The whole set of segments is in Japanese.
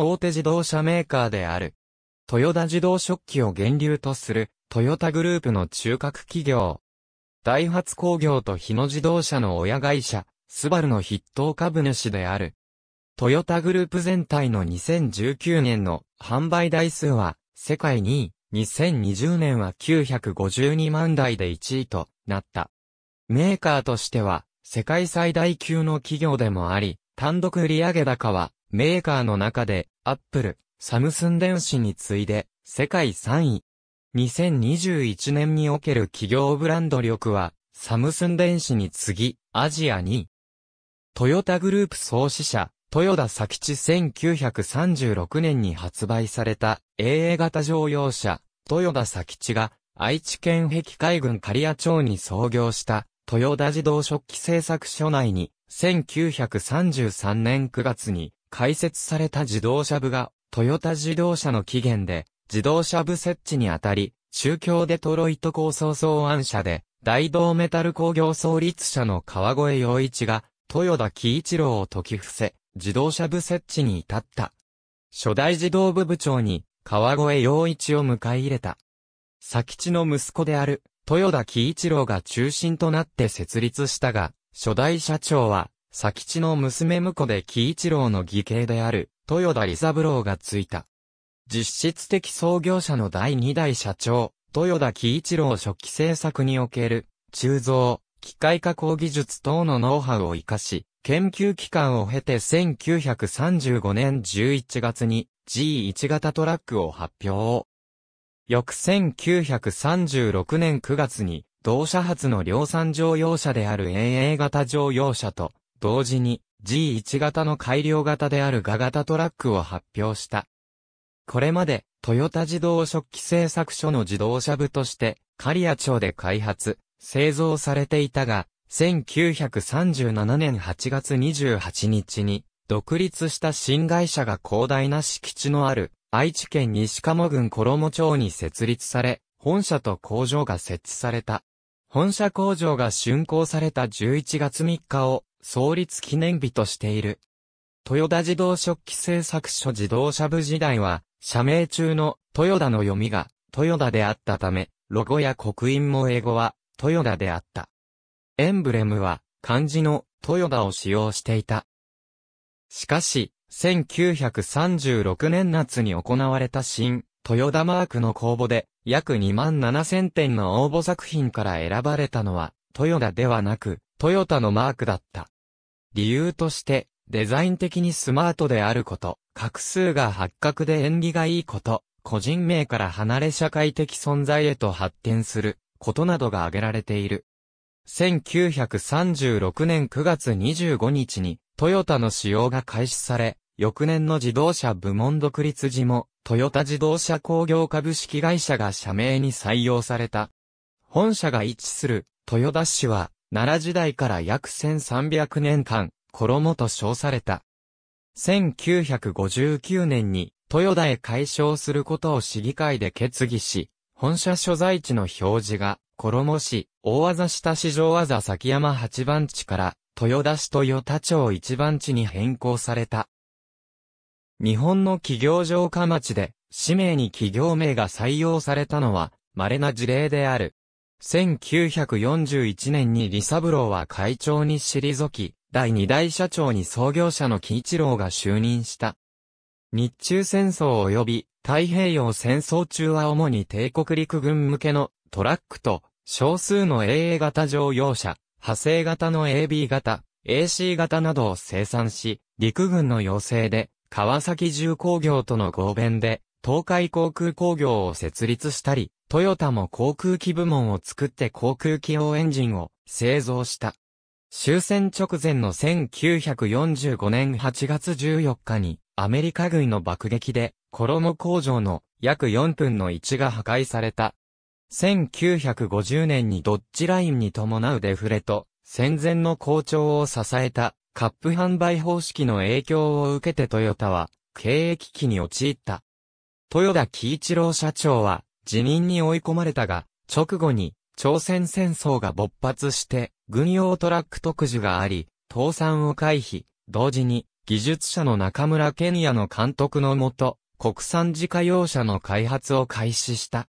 大手自動車メーカーである。豊田自動織機を源流とするトヨタグループの中核企業。ダイハツ工業と日野自動車の親会社、スバルの筆頭株主である。トヨタグループ全体の2019年の販売台数は世界2位、2020年は952万台で1位となった。メーカーとしては世界最大級の企業でもあり、単独売上高はメーカーの中でアップル、サムスン電子に次いで世界3位。2021年における企業ブランド力はサムスン電子に次ぎアジア2位。トヨタグループ創始者、豊田佐吉1936年に発売された AA 型乗用車、豊田佐吉が愛知県壁海郡刈谷町に創業した豊田自動食器製作所内に1933年9月に開設された自動車部がトヨタ自動車の起源で自動車部設置にあたり、中京デトロイト構想草案社で大同メタル工業創立者の川越洋一が豊田喜一郎を解き伏せ、自動車部設置に至った。初代自動部部長に川越洋一を迎え入れた。佐吉の息子である豊田喜一郎が中心となって設立したが、初代社長は佐吉の娘婿で喜一郎の義兄である豊田利三郎がついた。実質的創業者の第二代社長、豊田喜一郎初期製作における、鋳造、機械加工技術等のノウハウを活かし、研究期間を経て1935年11月に G1 型トラックを発表。翌1936年9月に、同社初の量産乗用車である AA 型乗用車と、同時に G1 型の改良型であるガ型トラックを発表した。これまで、トヨタ自動食器製作所の自動車部として、刈谷町で開発、製造されていたが、1937年8月28日に、独立した新会社が広大な敷地のある、愛知県西鴨郡衣町に設立され、本社と工場が設置された。本社工場が竣工された11月3日を創立記念日としている。豊田自動食器製作所自動車部時代は、社名中の豊田の読みが豊田であったため、ロゴや刻印も英語は豊田であった。エンブレムは漢字の豊田を使用していた。しかし、1936年夏に行われた新豊田マークの公募で約2万7000点の応募作品から選ばれたのは豊田ではなくトヨタのマークだった。理由としてデザイン的にスマートであること、画数が八角で縁起がいいこと、個人名から離れ社会的存在へと発展することなどが挙げられている。1936年9月25日にトヨタの使用が開始され、翌年の自動車部門独立時もトヨタ自動車工業株式会社が社名に採用された。本社が位置する豊田市は奈良時代から約1300年間衣と称された。1959年に豊田へ解消することを市議会で決議し、本社所在地の表示が衣市、大技下市場技崎山八番地から、豊田市豊田町一番地に変更された。日本の企業城下町で、氏名に企業名が採用されたのは、稀な事例である。1941年に李三郎は会長に退き、第二代社長に創業者の喜一郎が就任した。日中戦争及び太平洋戦争中は主に帝国陸軍向けのトラックと少数の AA 型乗用車、派生型の AB 型、AC 型などを生産し、陸軍の要請で川崎重工業との合弁で東海航空工業を設立したり、トヨタも航空機部門を作って航空機用エンジンを製造した。終戦直前の1945年8月14日にアメリカ軍の爆撃で衣工場の約4分の1が破壊された。1950年にドッジラインに伴うデフレと戦前の好調を支えたカップ販売方式の影響を受けてトヨタは経営危機に陥った。豊田喜一郎社長は辞任に追い込まれたが、直後に朝鮮戦争が勃発して軍用トラック特需があり、倒産を回避、同時に技術者の中村健也の監督のもと、国産自家用車の開発を開始した。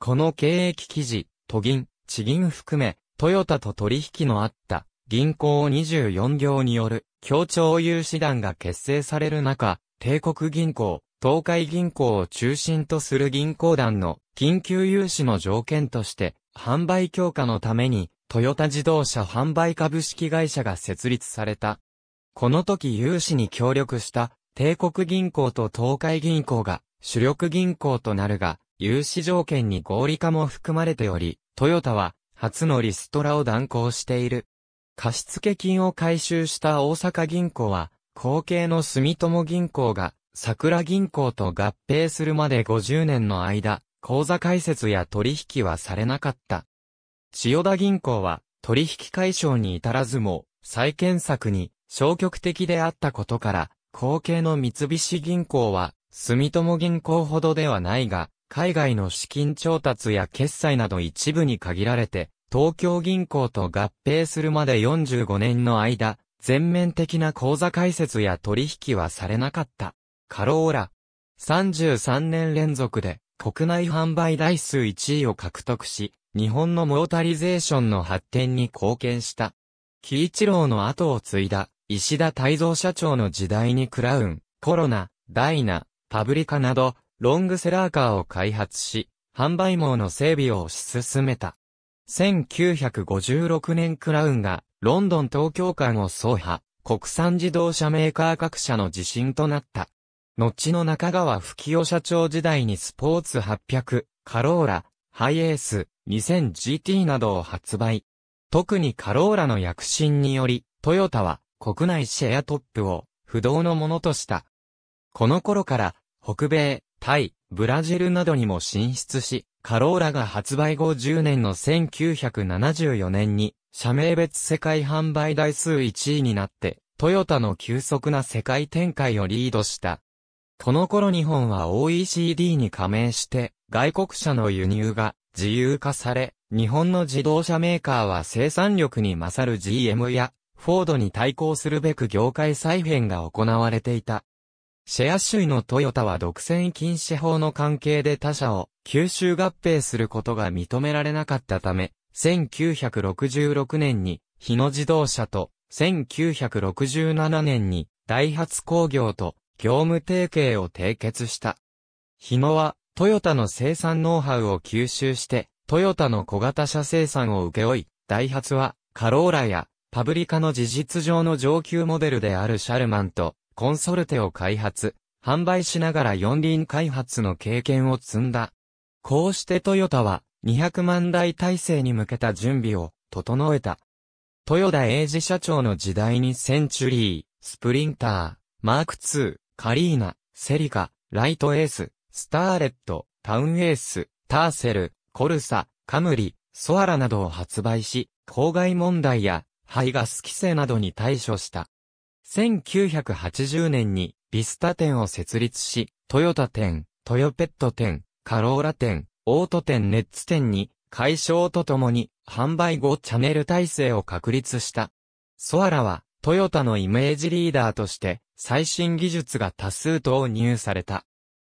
この経営記事、都銀、地銀含め、トヨタと取引のあった銀行24行による協調融資団が結成される中、帝国銀行、東海銀行を中心とする銀行団の緊急融資の条件として、販売強化のために、トヨタ自動車販売株式会社が設立された。この時融資に協力した帝国銀行と東海銀行が主力銀行となるが、融資条件に合理化も含まれており、トヨタは初のリストラを断行している。貸付金を回収した大阪銀行は、後継の住友銀行が桜銀行と合併するまで50年の間、口座開設や取引はされなかった。千代田銀行は取引解消に至らずも、再建策に消極的であったことから、後継の三菱銀行は、住友銀行ほどではないが、海外の資金調達や決済など一部に限られて、東京銀行と合併するまで45年の間、全面的な口座開設や取引はされなかった。カローラ。33年連続で国内販売台数1位を獲得し、日本のモータリゼーションの発展に貢献した。喜一郎の後を継いだ石田泰造社長の時代にクラウン、コロナ、ダイナ、パブリカなど、ロングセラーカーを開発し、販売網の整備を推し進めた。1956年クラウンが、ロンドン東京間を走破、国産自動車メーカー各社の自信となった。後の中川吹雄社長時代にスポーツ800、カローラ、ハイエース、2000GT などを発売。特にカローラの躍進により、トヨタは国内シェアトップを不動のものとした。この頃から北米、タイ、ブラジルなどにも進出し、カローラが発売後10年の1974年に社名別世界販売台数1位になって、トヨタの急速な世界展開をリードした。この頃日本は OECD に加盟して、外国車の輸入が自由化され、日本の自動車メーカーは生産力に勝る GM やフォードに対抗するべく業界再編が行われていた。シェア首位のトヨタは独占禁止法の関係で他社を吸収合併することが認められなかったため、1966年に日野自動車と1967年にダイハツ工業と業務提携を締結した。日野は、トヨタの生産ノウハウを吸収して、トヨタの小型車生産を請け負い、ダイハツは、カローラや、パブリカの事実上の上級モデルであるシャルマンと、コンソルテを開発、販売しながら四輪開発の経験を積んだ。こうしてトヨタは、200万台体制に向けた準備を整えた。豊田英二社長の時代にセンチュリー、スプリンター、マーク2、カリーナ、セリカ、ライトエース、スターレット、タウンエース、ターセル、コルサ、カムリ、ソアラなどを発売し、公害問題や排ガス規制などに対処した。1980年にビスタ店を設立し、トヨタ店、トヨペット店、カローラ店、オート店ネッツ店に、解消とともに、販売後チャンネル体制を確立した。ソアラは、トヨタのイメージリーダーとして、最新技術が多数投入された。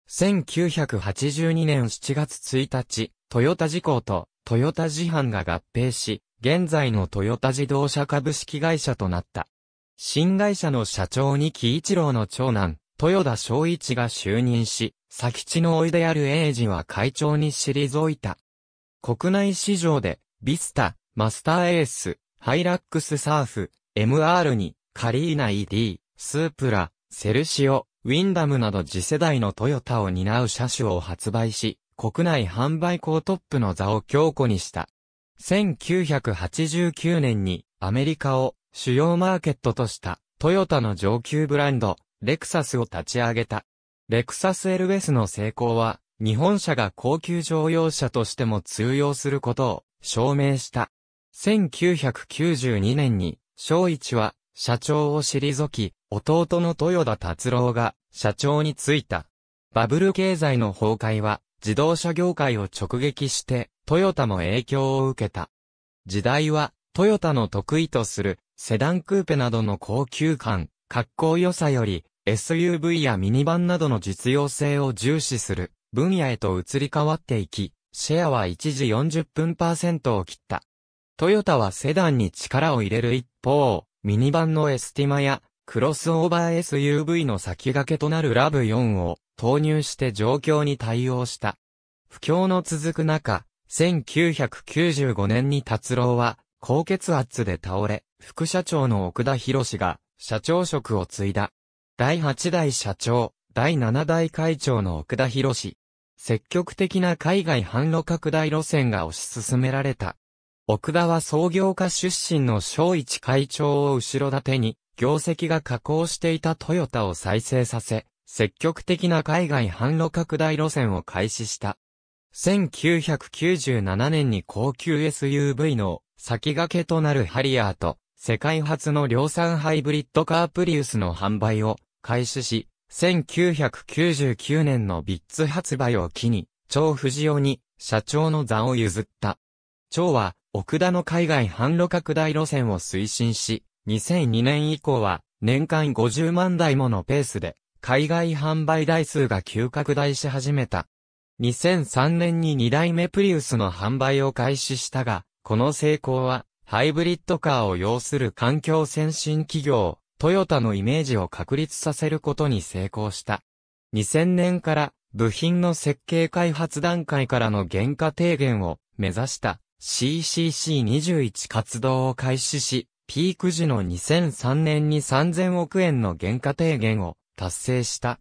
1982年7月1日、トヨタ自行とトヨタ自販が合併し、現在のトヨタ自動車株式会社となった。新会社の社長に喜一郎の長男、豊田章一郎が就任し、佐吉のおいである英二は会長に退いた。国内市場で、ビスタ、マスターエース、ハイラックスサーフ、 MR2、カリーナ ED、スープラ、セルシオ、ウィンダムなど次世代のトヨタを担う車種を発売し、国内販売高トップの座を強固にした。1989年にアメリカを主要マーケットとしたトヨタの上級ブランド、レクサスを立ち上げた。レクサス LS の成功は、日本車が高級乗用車としても通用することを証明した。1992年に、小一は社長を退き、弟の豊田達郎が社長に就いた。バブル経済の崩壊は自動車業界を直撃してトヨタも影響を受けた。時代はトヨタの得意とするセダンクーペなどの高級感、格好良さより SUV やミニバンなどの実用性を重視する分野へと移り変わっていき、シェアは一時40分パーセントを切った。トヨタはセダンに力を入れる一方、ミニバンのエスティマやクロスオーバー SUV の先駆けとなるラブ4を投入して状況に対応した。不況の続く中、1995年に達郎は高血圧で倒れ、副社長の奥田博士が社長職を継いだ。第8代社長、第7代会長の奥田博士。積極的な海外販路拡大路線が推し進められた。奥田は創業家出身の小一会長を後ろ盾に、業績が下降していたトヨタを再生させ、積極的な海外販路拡大路線を開始した。1997年に高級 SUV の先駆けとなるハリアーと、世界初の量産ハイブリッドカープリウスの販売を開始し、1999年のビッツ発売を機に、超藤尾に社長の座を譲った。超は、奥田の海外販路拡大路線を推進し、2002年以降は、年間50万台ものペースで、海外販売台数が急拡大し始めた。2003年に2代目プリウスの販売を開始したが、この成功は、ハイブリッドカーを要する環境先進企業、トヨタのイメージを確立させることに成功した。2000年から部品の設計開発段階からの原価低減を目指した CCC21 活動を開始し、ピーク時の2003年に3000億円の原価低減を達成した。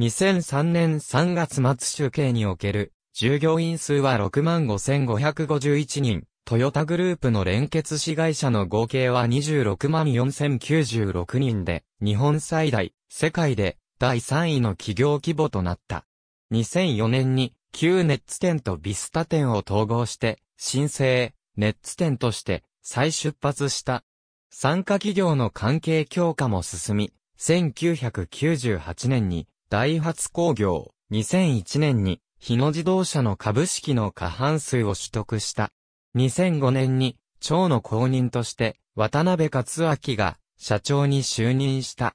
2003年3月末集計における従業員数は65,551人。トヨタグループの連結子会社の合計は264,096人で、日本最大、世界で第3位の企業規模となった。2004年に旧ネッツ店とビスタ店を統合して、新生ネッツ店として再出発した。参加企業の関係強化も進み、1998年にダイハツ工業、2001年に日野自動車の株式の過半数を取得した。2005年に、長の後任として、渡辺克明が社長に就任した。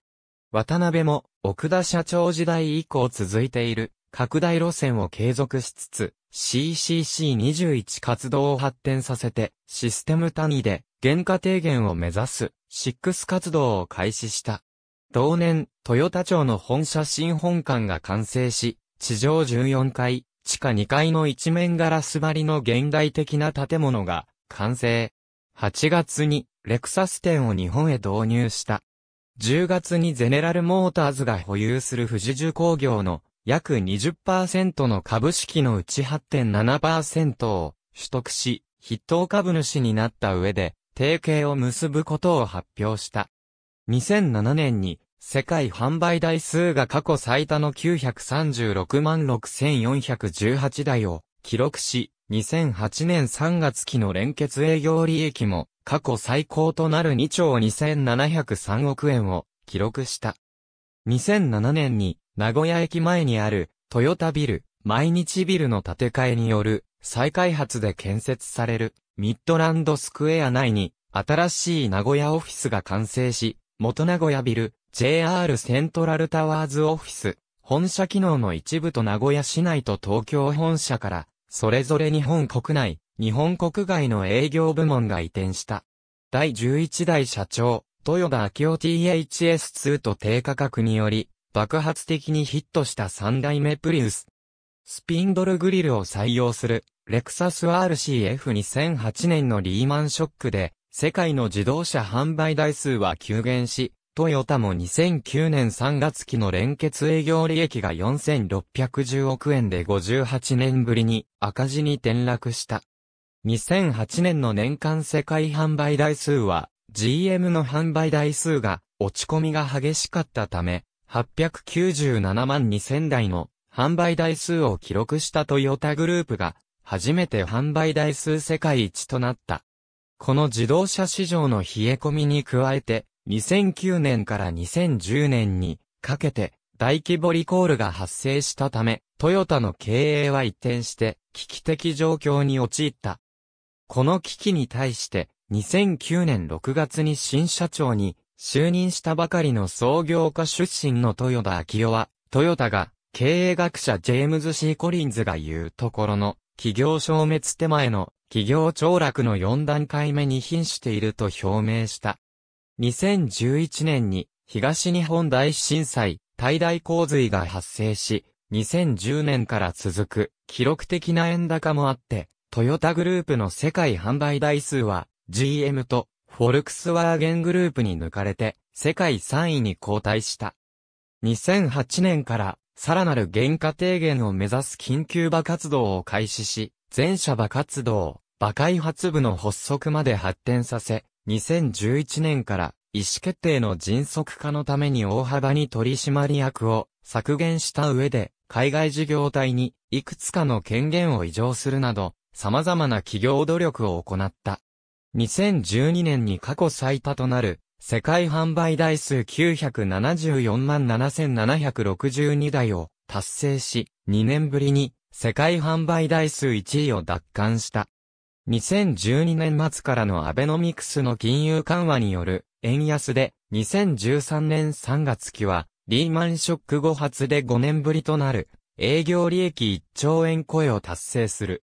渡辺も、奥田社長時代以降続いている、拡大路線を継続しつつ、CCC21 活動を発展させて、システム単位で、原価低減を目指す、6活動を開始した。同年、トヨタ町の本社新本館が完成し、地上14階、地下2階の一面ガラス張りの現代的な建物が完成。8月にレクサス店を日本へ導入した。10月にゼネラルモーターズが保有する富士重工業の約20%の株式のうち8.7%を取得し、筆頭株主になった上で、提携を結ぶことを発表した。2007年に世界販売台数が過去最多の936万6418台を記録し、2008年3月期の連結営業利益も過去最高となる2兆2703億円を記録した。2007年に名古屋駅前にあるトヨタビル、毎日ビルの建て替えによる再開発で建設されるミッドランドスクエア内に新しい名古屋オフィスが完成し、元名古屋ビル、JR セントラルタワーズオフィス、本社機能の一部と名古屋市内と東京本社から、それぞれ日本国内、日本国外の営業部門が移転した。第11代社長、豊田昭夫 THS2 と低価格により、爆発的にヒットした3代目プリウス。スピンドルグリルを採用する、レクサス RCF2008 年のリーマンショックで、世界の自動車販売台数は急減し、トヨタも2009年3月期の連結営業利益が4610億円で58年ぶりに赤字に転落した。2008年の年間世界販売台数は GM の販売台数が落ち込みが激しかったため897万2000台の販売台数を記録したトヨタグループが初めて販売台数世界一となった。この自動車市場の冷え込みに加えて2009年から2010年にかけて大規模リコールが発生したため、トヨタの経営は一転して危機的状況に陥った。この危機に対して2009年6月に新社長に就任したばかりの創業家出身の豊田昭夫は、トヨタが、経営学者ジェームズ・シー・コリンズが言うところの、企業消滅手前の、企業凋落の4段階目に瀕していると表明した。2011年に、東日本大震災、大大洪水が発生し、2010年から続く、記録的な円高もあって、トヨタグループの世界販売台数は、GM と、フォルクスワーゲングループに抜かれて、世界3位に後退した。2008年からさらなる原価低減を目指す緊急場活動を開始し、全社場活動、場開発部の発足まで発展させ、2011年から意思決定の迅速化のために大幅に取締役を削減した上で、海外事業体にいくつかの権限を移譲するなど、様々な企業努力を行った。2012年に過去最多となる世界販売台数974万7762台を達成し、2年ぶりに世界販売台数1位を奪還した。2012年末からのアベノミクスの金融緩和による円安で2013年3月期はリーマンショック後発で5年ぶりとなる営業利益1兆円超えを達成する。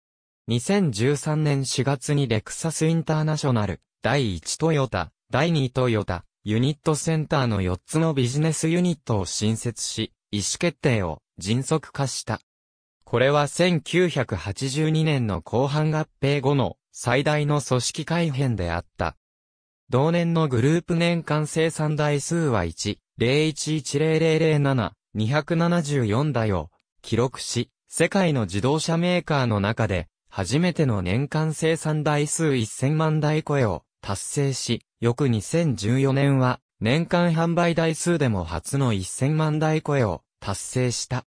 2013年4月にレクサスインターナショナル第1トヨタ第2トヨタ、ユニットセンターの4つのビジネスユニットを新設し、意思決定を迅速化した。これは1982年の後半合併後の最大の組織改変であった。同年のグループ年間生産台数は1、011007、274台を記録し、世界の自動車メーカーの中で初めての年間生産台数1000万台超えを達成し、翌2014年は年間販売台数でも初の1000万台超えを達成した。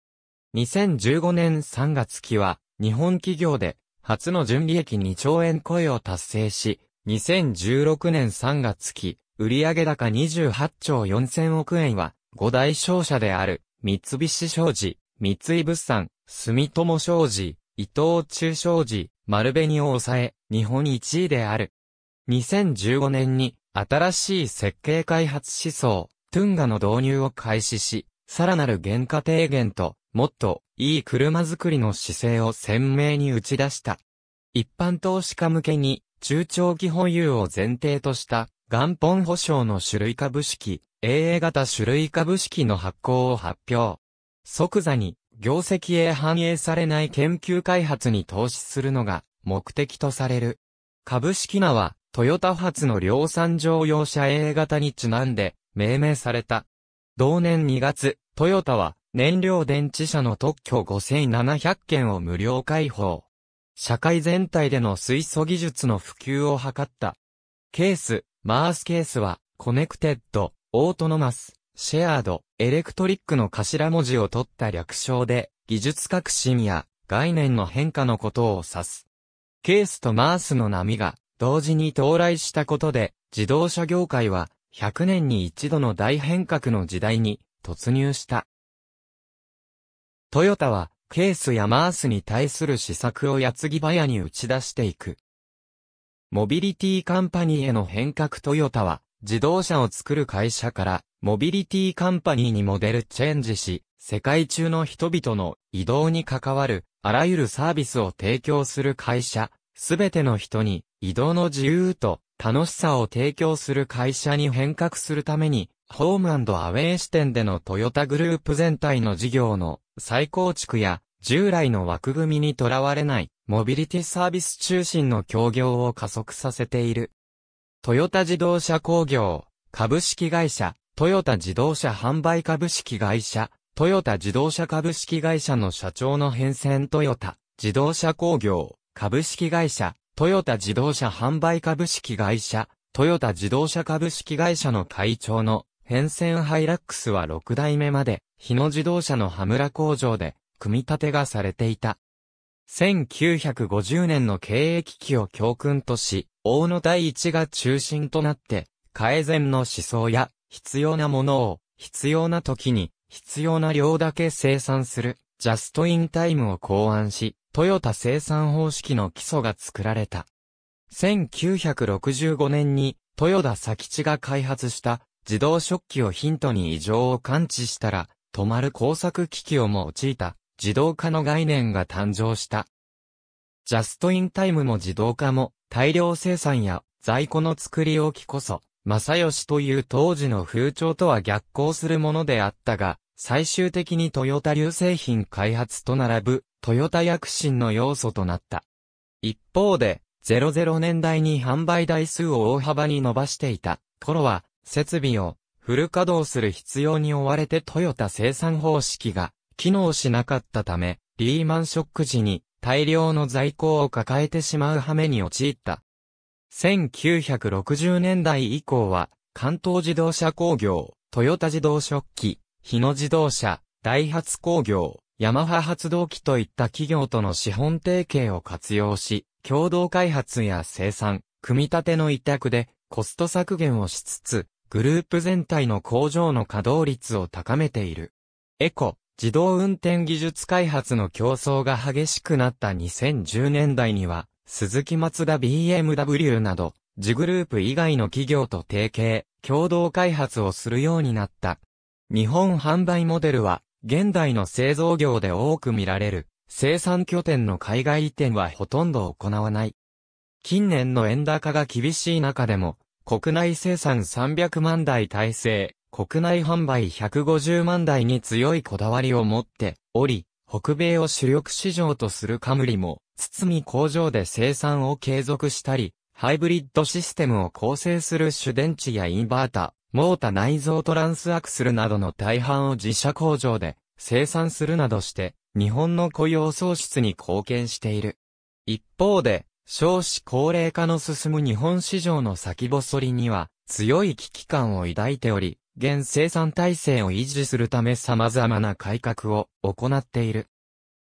2015年3月期は日本企業で初の純利益2兆円超えを達成し、2016年3月期、売上高28兆4000億円は、5大商社である、三菱商事、三井物産、住友商事、伊藤忠商事、丸紅を抑え、日本1位である。2015年に新しい設計開発思想、トゥンガの導入を開始し、さらなる原価低減と、もっといい車作りの姿勢を鮮明に打ち出した。一般投資家向けに中長期保有を前提とした元本保証の種類株式、AA 型種類株式の発行を発表。即座に業績へ反映されない研究開発に投資するのが目的とされる。株式名はトヨタ初の量産乗用車 A 型にちなんで命名された。同年2月、トヨタは燃料電池車の特許5700件を無料開放。社会全体での水素技術の普及を図った。 CASE、MaaS CASE は、 Connected、Autonomous、Shared、Electric の頭文字を取った略称で、技術革新や概念の変化のことを指す。ケースとマースの波が同時に到来したことで、自動車業界は100年に一度の大変革の時代に突入した。トヨタはケースやマースに対する施策を矢継ぎ早に打ち出していく。モビリティカンパニーへの変革トヨタは自動車を作る会社からモビリティカンパニーにモデルチェンジし、世界中の人々の移動に関わるあらゆるサービスを提供する会社、すべての人に移動の自由と楽しさを提供する会社に変革するために、ホームアウェイ視点でのトヨタグループ全体の事業の再構築や、従来の枠組みにとらわれないモビリティサービス中心の協業を加速させている。トヨタ自動車工業、株式会社、トヨタ自動車販売株式会社、トヨタ自動車株式会社の社長の変遷トヨタ、自動車工業、株式会社、トヨタ自動車販売株式会社、トヨタ自動車株式会社の会長の変遷ハイラックスは6代目まで、日野自動車の羽村工場で、組み立てがされていた。1950年の経営危機を教訓とし、大野第一が中心となって、改善の思想や必要なものを必要な時に必要な量だけ生産するジャストインタイムを考案し、トヨタ生産方式の基礎が作られた。1965年に、トヨタ佐吉が開発した、自動食器をヒントに異常を感知したら、止まる工作機器をも用いた自動化の概念が誕生した。ジャストインタイムも自動化も大量生産や在庫の作り置きこそ、正義という当時の風潮とは逆行するものであったが、最終的にトヨタ流製品開発と並ぶトヨタ躍進の要素となった。一方で、00年代に販売台数を大幅に伸ばしていた頃は、設備をフル稼働する必要に追われてトヨタ生産方式が機能しなかったため、リーマンショック時に大量の在庫を抱えてしまう羽目に陥った。1960年代以降は、関東自動車工業、トヨタ自動食器、日野自動車、ダイハツ工業、ヤマハ発動機といった企業との資本提携を活用し、共同開発や生産、組み立ての委託でコスト削減をしつつ、グループ全体の工場の稼働率を高めている。エコ、自動運転技術開発の競争が激しくなった2010年代には、鈴木松田 BMW など、自グループ以外の企業と提携、共同開発をするようになった。日本販売モデルは、現代の製造業で多く見られる、生産拠点の海外移転はほとんど行わない。近年の円高が厳しい中でも、国内生産300万台体制、国内販売150万台に強いこだわりを持っており、北米を主力市場とするカムリも、包み工場で生産を継続したり、ハイブリッドシステムを構成する主電池やインバータ、モータ内蔵トランスアクスルなどの大半を自社工場で生産するなどして、日本の雇用創出に貢献している。一方で、少子高齢化の進む日本市場の先細りには強い危機感を抱いており、現生産体制を維持するため様々な改革を行っている。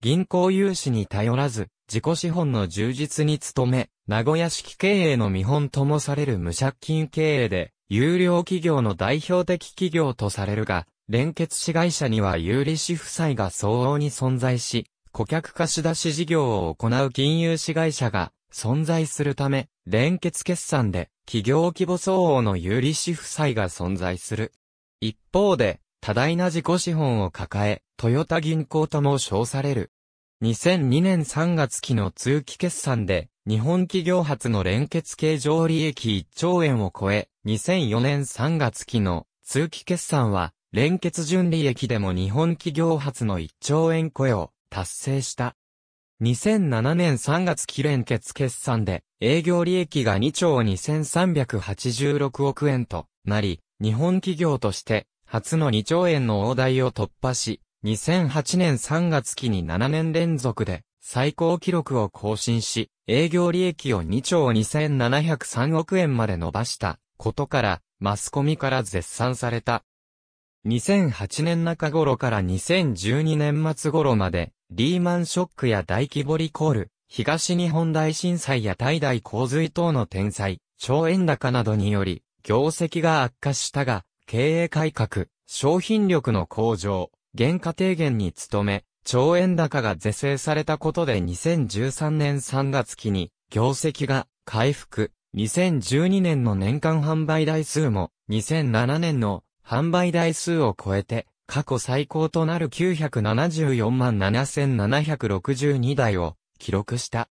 銀行融資に頼らず、自己資本の充実に努め、名古屋式経営の見本ともされる無借金経営で、有料企業の代表的企業とされるが、連結子会社には有利子負債が相応に存在し、顧客貸し出し事業を行う金融子会社が存在するため、連結決算で企業規模相応の有利子負債が存在する。一方で、多大な自己資本を抱え、トヨタ銀行とも称される。2002年3月期の通期決算で、日本企業初の連結経常利益1兆円を超え、2004年3月期の通期決算は、連結純利益でも日本企業初の1兆円超えを達成した。2007年3月期連結決算で営業利益が2兆2386億円となり、日本企業として初の2兆円の大台を突破し、2008年3月期に7年連続で最高記録を更新し、営業利益を2兆2703億円まで伸ばしたことから、マスコミから絶賛された。2008年中頃から2012年末頃まで、リーマンショックや大規模リコール、東日本大震災や大大洪水等の天災、超円高などにより、業績が悪化したが、経営改革、商品力の向上、原価低減に努め、超円高が是正されたことで2013年3月期に、業績が回復、2012年の年間販売台数も、2007年の販売台数を超えて、過去最高となる974万7762台を記録した。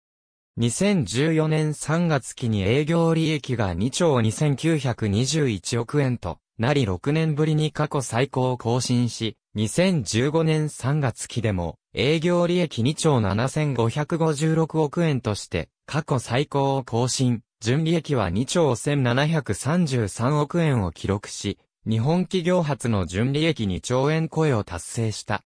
2014年3月期に営業利益が2兆2921億円となり6年ぶりに過去最高を更新し、2015年3月期でも営業利益2兆7556億円として過去最高を更新、純利益は2兆1733億円を記録し、日本企業初の純利益2兆円超えを達成した。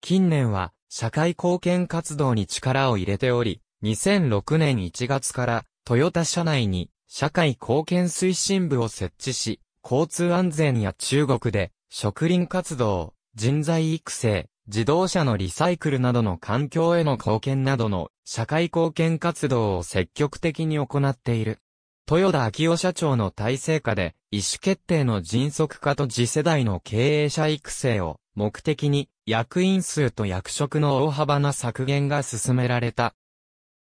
近年は社会貢献活動に力を入れており、2006年1月からトヨタ社内に社会貢献推進部を設置し、交通安全や中国で植林活動、人材育成、自動車のリサイクルなどの環境への貢献などの社会貢献活動を積極的に行っている。豊田昭夫社長の体制下で、意思決定の迅速化と次世代の経営者育成を目的に、役員数と役職の大幅な削減が進められた。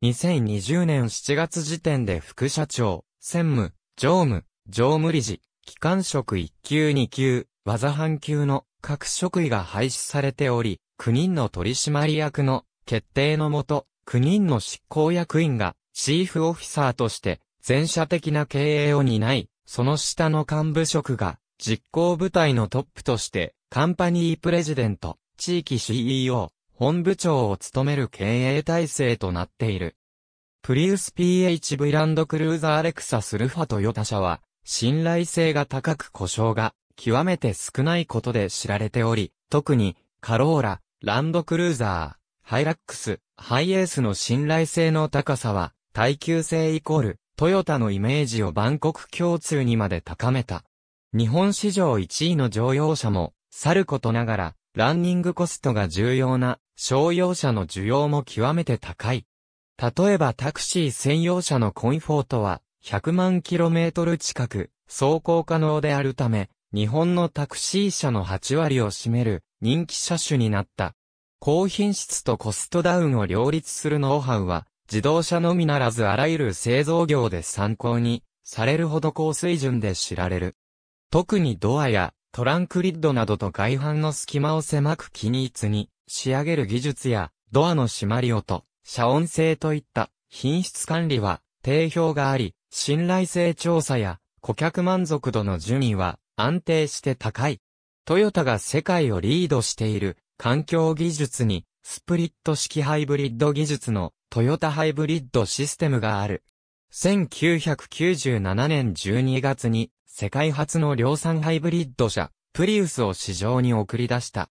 2020年7月時点で副社長、専務、常務、常務理事、機関職1級2級、技半級の各職位が廃止されており、9人の取締役の決定のもと、9人の執行役員がチーフオフィサーとして全社的な経営を担い、その下の幹部職が実行部隊のトップとしてカンパニープレジデント、地域 CEO、本部長を務める経営体制となっている。プリウス PHV ランドクルーザーアレクサスルファトヨタ車は信頼性が高く故障が極めて少ないことで知られており、特にカローラ、ランドクルーザー、ハイラックス、ハイエースの信頼性の高さは耐久性イコールトヨタのイメージを万国共通にまで高めた。日本市場1位の乗用車も、さることながら、ランニングコストが重要な商用車の需要も極めて高い。例えばタクシー専用車のコインフォートは100万キロメートル近く走行可能であるため、日本のタクシー車の8割を占める人気車種になった。高品質とコストダウンを両立するノウハウは自動車のみならずあらゆる製造業で参考にされるほど高水準で知られる。特にドアやトランクリッドなどと外反の隙間を狭く均一に仕上げる技術やドアの閉まり音、遮音性といった品質管理は定評があり、信頼性調査や顧客満足度の順位は安定して高い。トヨタが世界をリードしている環境技術にスプリット式ハイブリッド技術のトヨタハイブリッドシステムがある。1997年12月に世界初の量産ハイブリッド車、プリウスを市場に送り出した。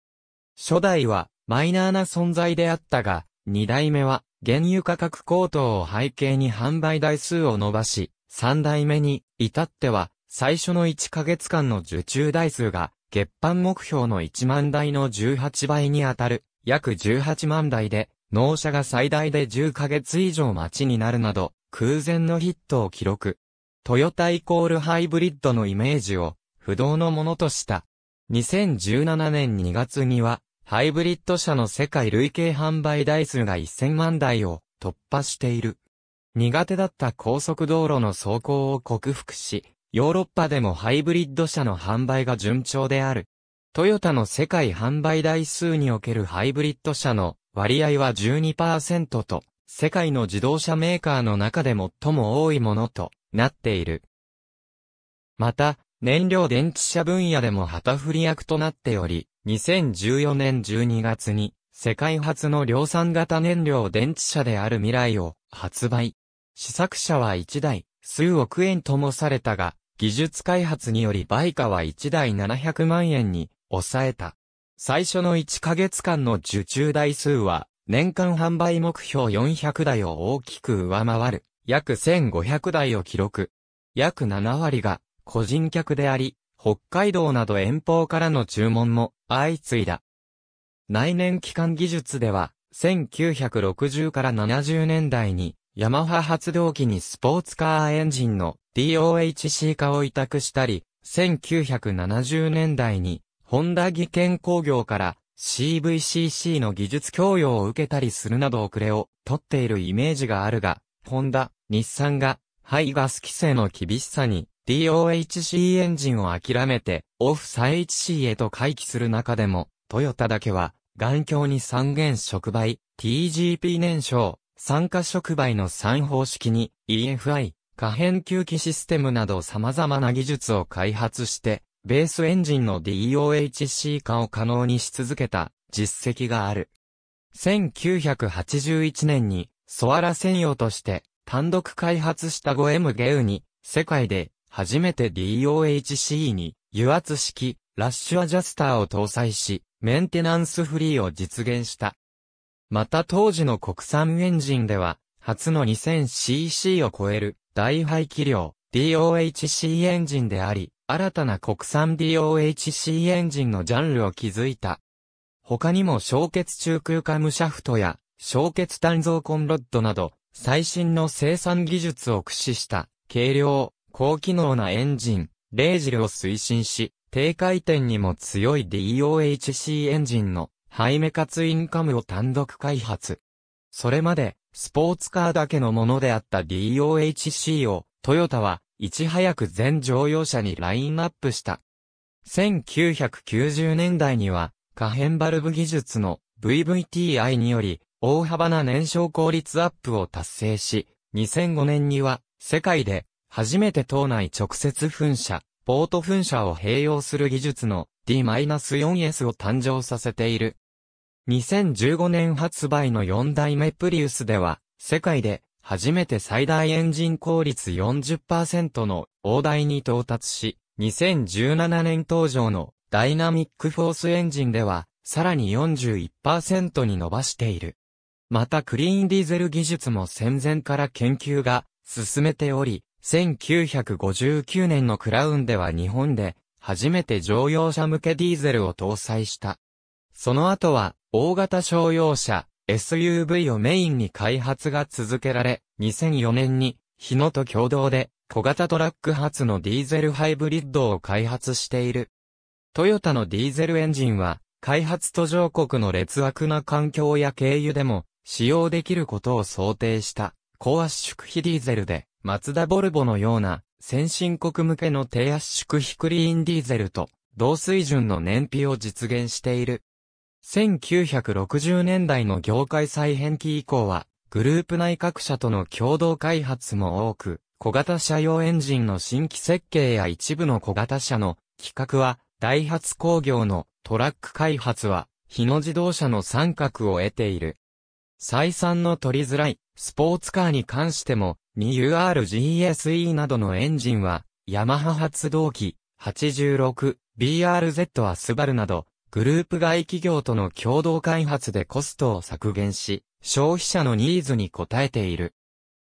初代はマイナーな存在であったが、二代目は原油価格高騰を背景に販売台数を伸ばし、三代目に至っては最初の1ヶ月間の受注台数が月間目標の1万台の18倍にあたる約18万台で納車が最大で10ヶ月以上待ちになるなど空前のヒットを記録。トヨタイコールハイブリッドのイメージを不動のものとした。2017年2月には、ハイブリッド車の世界累計販売台数が1000万台を突破している。苦手だった高速道路の走行を克服し、ヨーロッパでもハイブリッド車の販売が順調である。トヨタの世界販売台数におけるハイブリッド車の割合は12%と、世界の自動車メーカーの中で最も多いものとなっている。また、燃料電池車分野でも旗振り役となっており、2014年12月に世界初の量産型燃料電池車である未来を発売。試作車は1台、数億円ともされたが、技術開発により売価は1台700万円に抑えた。最初の1ヶ月間の受注台数は、年間販売目標400台を大きく上回る。約1500台を記録。約7割が個人客であり、北海道など遠方からの注文も相次いだ。内燃機関技術では、1960から70年代に、ヤマハ発動機にスポーツカーエンジンの DOHC 化を委託したり、1970年代に、ホンダ技研工業から CVCC の技術供与を受けたりするなど遅れを取っているイメージがあるが、ホンダ、日産が、排ガス規制の厳しさに、DOHC エンジンを諦めて、オフサ HC へと回帰する中でも、トヨタだけは、眼鏡に三元触媒、TGP 燃焼、酸化触媒の3方式に、EFI、可変吸気システムなど様々な技術を開発して、ベースエンジンの DOHC 化を可能にし続けた実績がある。1981年にソアラ専用として単独開発した 5M ゲウに世界で初めて DOHC に油圧式ラッシュアジャスターを搭載しメンテナンスフリーを実現した。また当時の国産エンジンでは初の 2000cc を超える大排気量 DOHC エンジンであり新たな国産 DOHC エンジンのジャンルを築いた。他にも小血中空間無シャフトや小血単造コンロッドなど、最新の生産技術を駆使した、軽量、高機能なエンジン、レージルを推進し、低回転にも強い DOHC エンジンのハイメカツインカムを単独開発。それまで、スポーツカーだけのものであった DOHC を、トヨタはいち早く全乗用車にラインナップした。1990年代には、可変バルブ技術の VVTI により、大幅な燃焼効率アップを達成し、2005年には、世界で、初めて島内直接噴射、ポート噴射を併用する技術の D-4S を誕生させている。2015年発売の4代目プリウスでは、世界で初めて最大エンジン効率40%の大台に到達し、2017年登場のダイナミックフォースエンジンでは、さらに41%に伸ばしている。またクリーンディーゼル技術も戦前から研究が進めており、1959年のクラウンでは日本で初めて乗用車向けディーゼルを搭載した。その後は大型商用車 SUV をメインに開発が続けられ、2004年に日野と共同で小型トラック発のディーゼルハイブリッドを開発している。トヨタのディーゼルエンジンは開発途上国の劣悪な環境や経由でも使用できることを想定した高圧縮比ディーゼルで、マツダボルボのような先進国向けの低圧縮比クリーンディーゼルと同水準の燃費を実現している。1960年代の業界再編期以降は、グループ内各社との共同開発も多く、小型車用エンジンの新規設計や一部の小型車の企画は、ダイハツ工業のトラック開発は、日野自動車の三角を得ている。採算の取りづらい、スポーツカーに関しても、2URGSE などのエンジンは、ヤマハ発動機、86、BRZ はスバルなど、グループ外企業との共同開発でコストを削減し、消費者のニーズに応えている。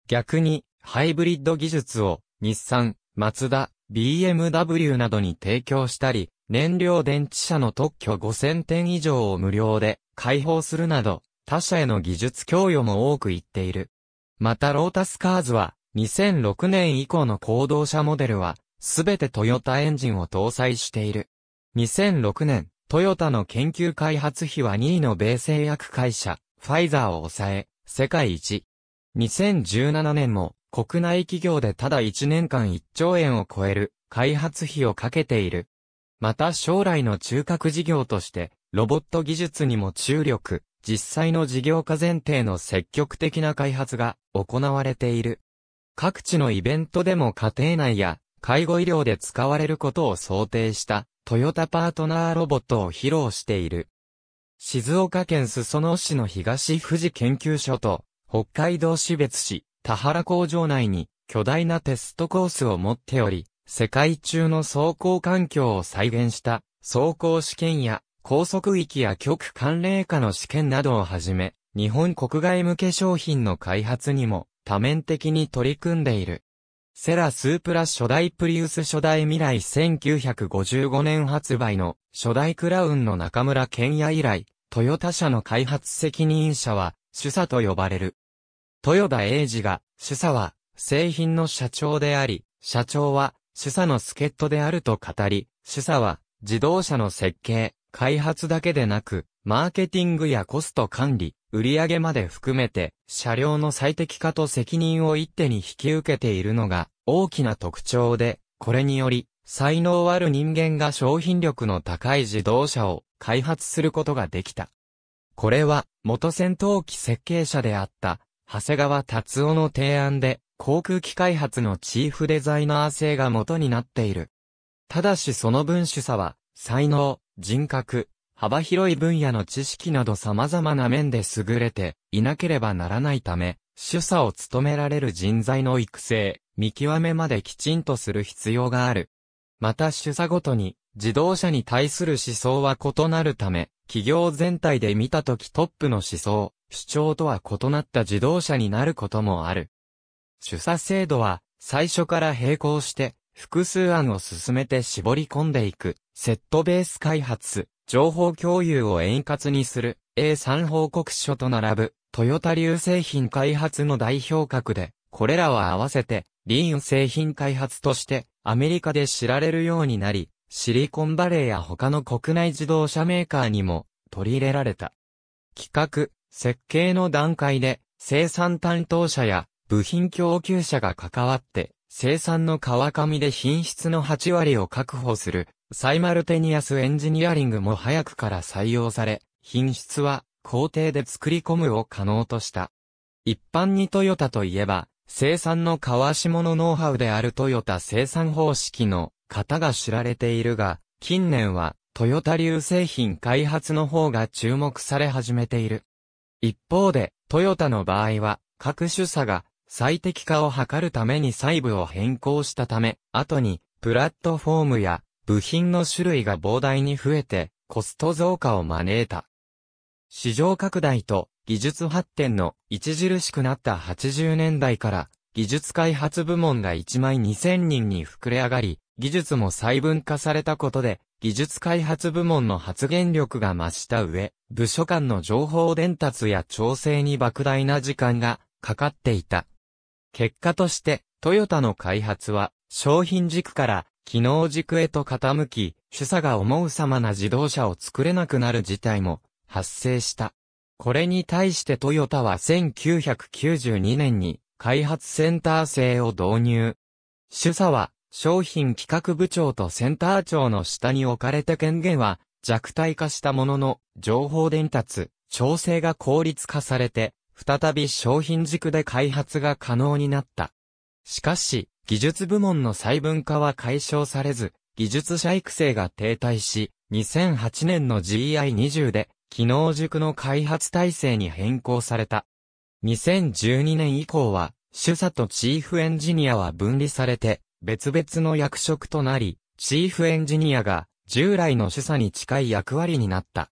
逆に、ハイブリッド技術を、日産、マツダ、BMW などに提供したり、燃料電池車の特許5000点以上を無料で開放するなど、他社への技術供与も多く言っている。またロータスカーズは、2006年以降の行動車モデルは、すべてトヨタエンジンを搭載している。2006年、トヨタの研究開発費は2位の米製薬会社、ファイザーを抑え、世界一。2017年も、国内企業でただ1年間1兆円を超える開発費をかけている。また将来の中核事業として、ロボット技術にも注力、実際の事業化前提の積極的な開発が行われている。各地のイベントでも家庭内や介護医療で使われることを想定したトヨタパートナーロボットを披露している。静岡県裾野市の東富士研究所と北海道士別市田原工場内に巨大なテストコースを持っており、世界中の走行環境を再現した走行試験や高速域や極寒冷化の試験などをはじめ、日本国外向け商品の開発にも多面的に取り組んでいる。セラスープラ初代プリウス初代未来1955年発売の初代クラウンの中村健也以来、トヨタ社の開発責任者は主査と呼ばれる。豊田英二が主査は製品の社長であり、社長は主査の助っ人であると語り、主査は自動車の設計、開発だけでなく、マーケティングやコスト管理、売上まで含めて、車両の最適化と責任を一手に引き受けているのが大きな特徴で、これにより、才能ある人間が商品力の高い自動車を開発することができた。これは、元戦闘機設計者であった、長谷川達夫の提案で、航空機開発のチーフデザイナー性が元になっている。ただしその分主査は、才能、人格、幅広い分野の知識など様々な面で優れていなければならないため、主査を務められる人材の育成、見極めまできちんとする必要がある。また主査ごとに自動車に対する思想は異なるため、企業全体で見たときトップの思想、主張とは異なった自動車になることもある。主査制度は最初から並行して複数案を進めて絞り込んでいく。セットベース開発、情報共有を円滑にする A3 報告書と並ぶトヨタ流製品開発の代表格で、これらは合わせてリーン製品開発としてアメリカで知られるようになり、シリコンバレーや他の国内自動車メーカーにも取り入れられた。企画、設計の段階で生産担当者や部品供給者が関わって生産の川上で品質の8割を確保する、サイマルテニアスエンジニアリングも早くから採用され、品質は工程で作り込むを可能とした。一般にトヨタといえば、生産の川下のノウハウであるトヨタ生産方式の型が知られているが、近年はトヨタ流製品開発の方が注目され始めている。一方で、トヨタの場合は、各種差が最適化を図るために細部を変更したため、後に、プラットフォームや部品の種類が膨大に増えて、コスト増加を招いた。市場拡大と技術発展の著しくなった80年代から技術開発部門が1万2000人に膨れ上がり、技術も細分化されたことで、技術開発部門の発言力が増した上、部署間の情報伝達や調整に莫大な時間がかかっていた。結果として、トヨタの開発は、商品軸から機能軸へと傾き、主査が思う様な自動車を作れなくなる事態も発生した。これに対してトヨタは1992年に開発センター制を導入。主査は商品企画部長とセンター長の下に置かれて権限は弱体化したものの情報伝達、調整が効率化されて再び商品軸で開発が可能になった。しかし、技術部門の細分化は解消されず、技術者育成が停滞し、2008年の GI20 で、機能軸の開発体制に変更された。2012年以降は、主査とチーフエンジニアは分離されて、別々の役職となり、チーフエンジニアが従来の主査に近い役割になった。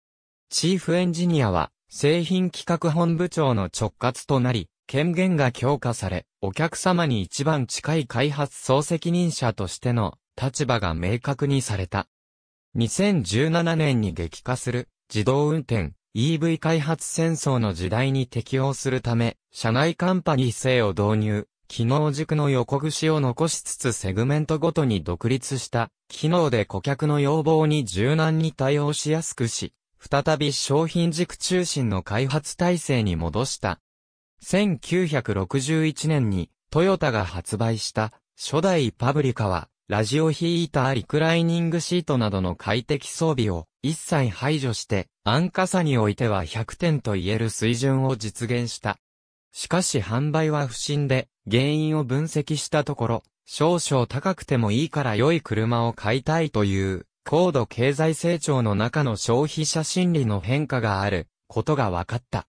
チーフエンジニアは製品企画本部長の直轄となり、権限が強化され、お客様に一番近い開発総責任者としての立場が明確にされた。2017年に激化する自動運転 EV 開発戦争の時代に適応するため、社内カンパニー制を導入、機能軸の横串を残しつつセグメントごとに独立した機能で顧客の要望に柔軟に対応しやすくし、再び商品軸中心の開発体制に戻した。1961年にトヨタが発売した初代パブリカはラジオヒーターリクライニングシートなどの快適装備を一切排除して安価さにおいては100点と言える水準を実現した。しかし販売は不審で原因を分析したところ少々高くてもいいから良い車を買いたいという高度経済成長の中の消費者心理の変化があることが分かった。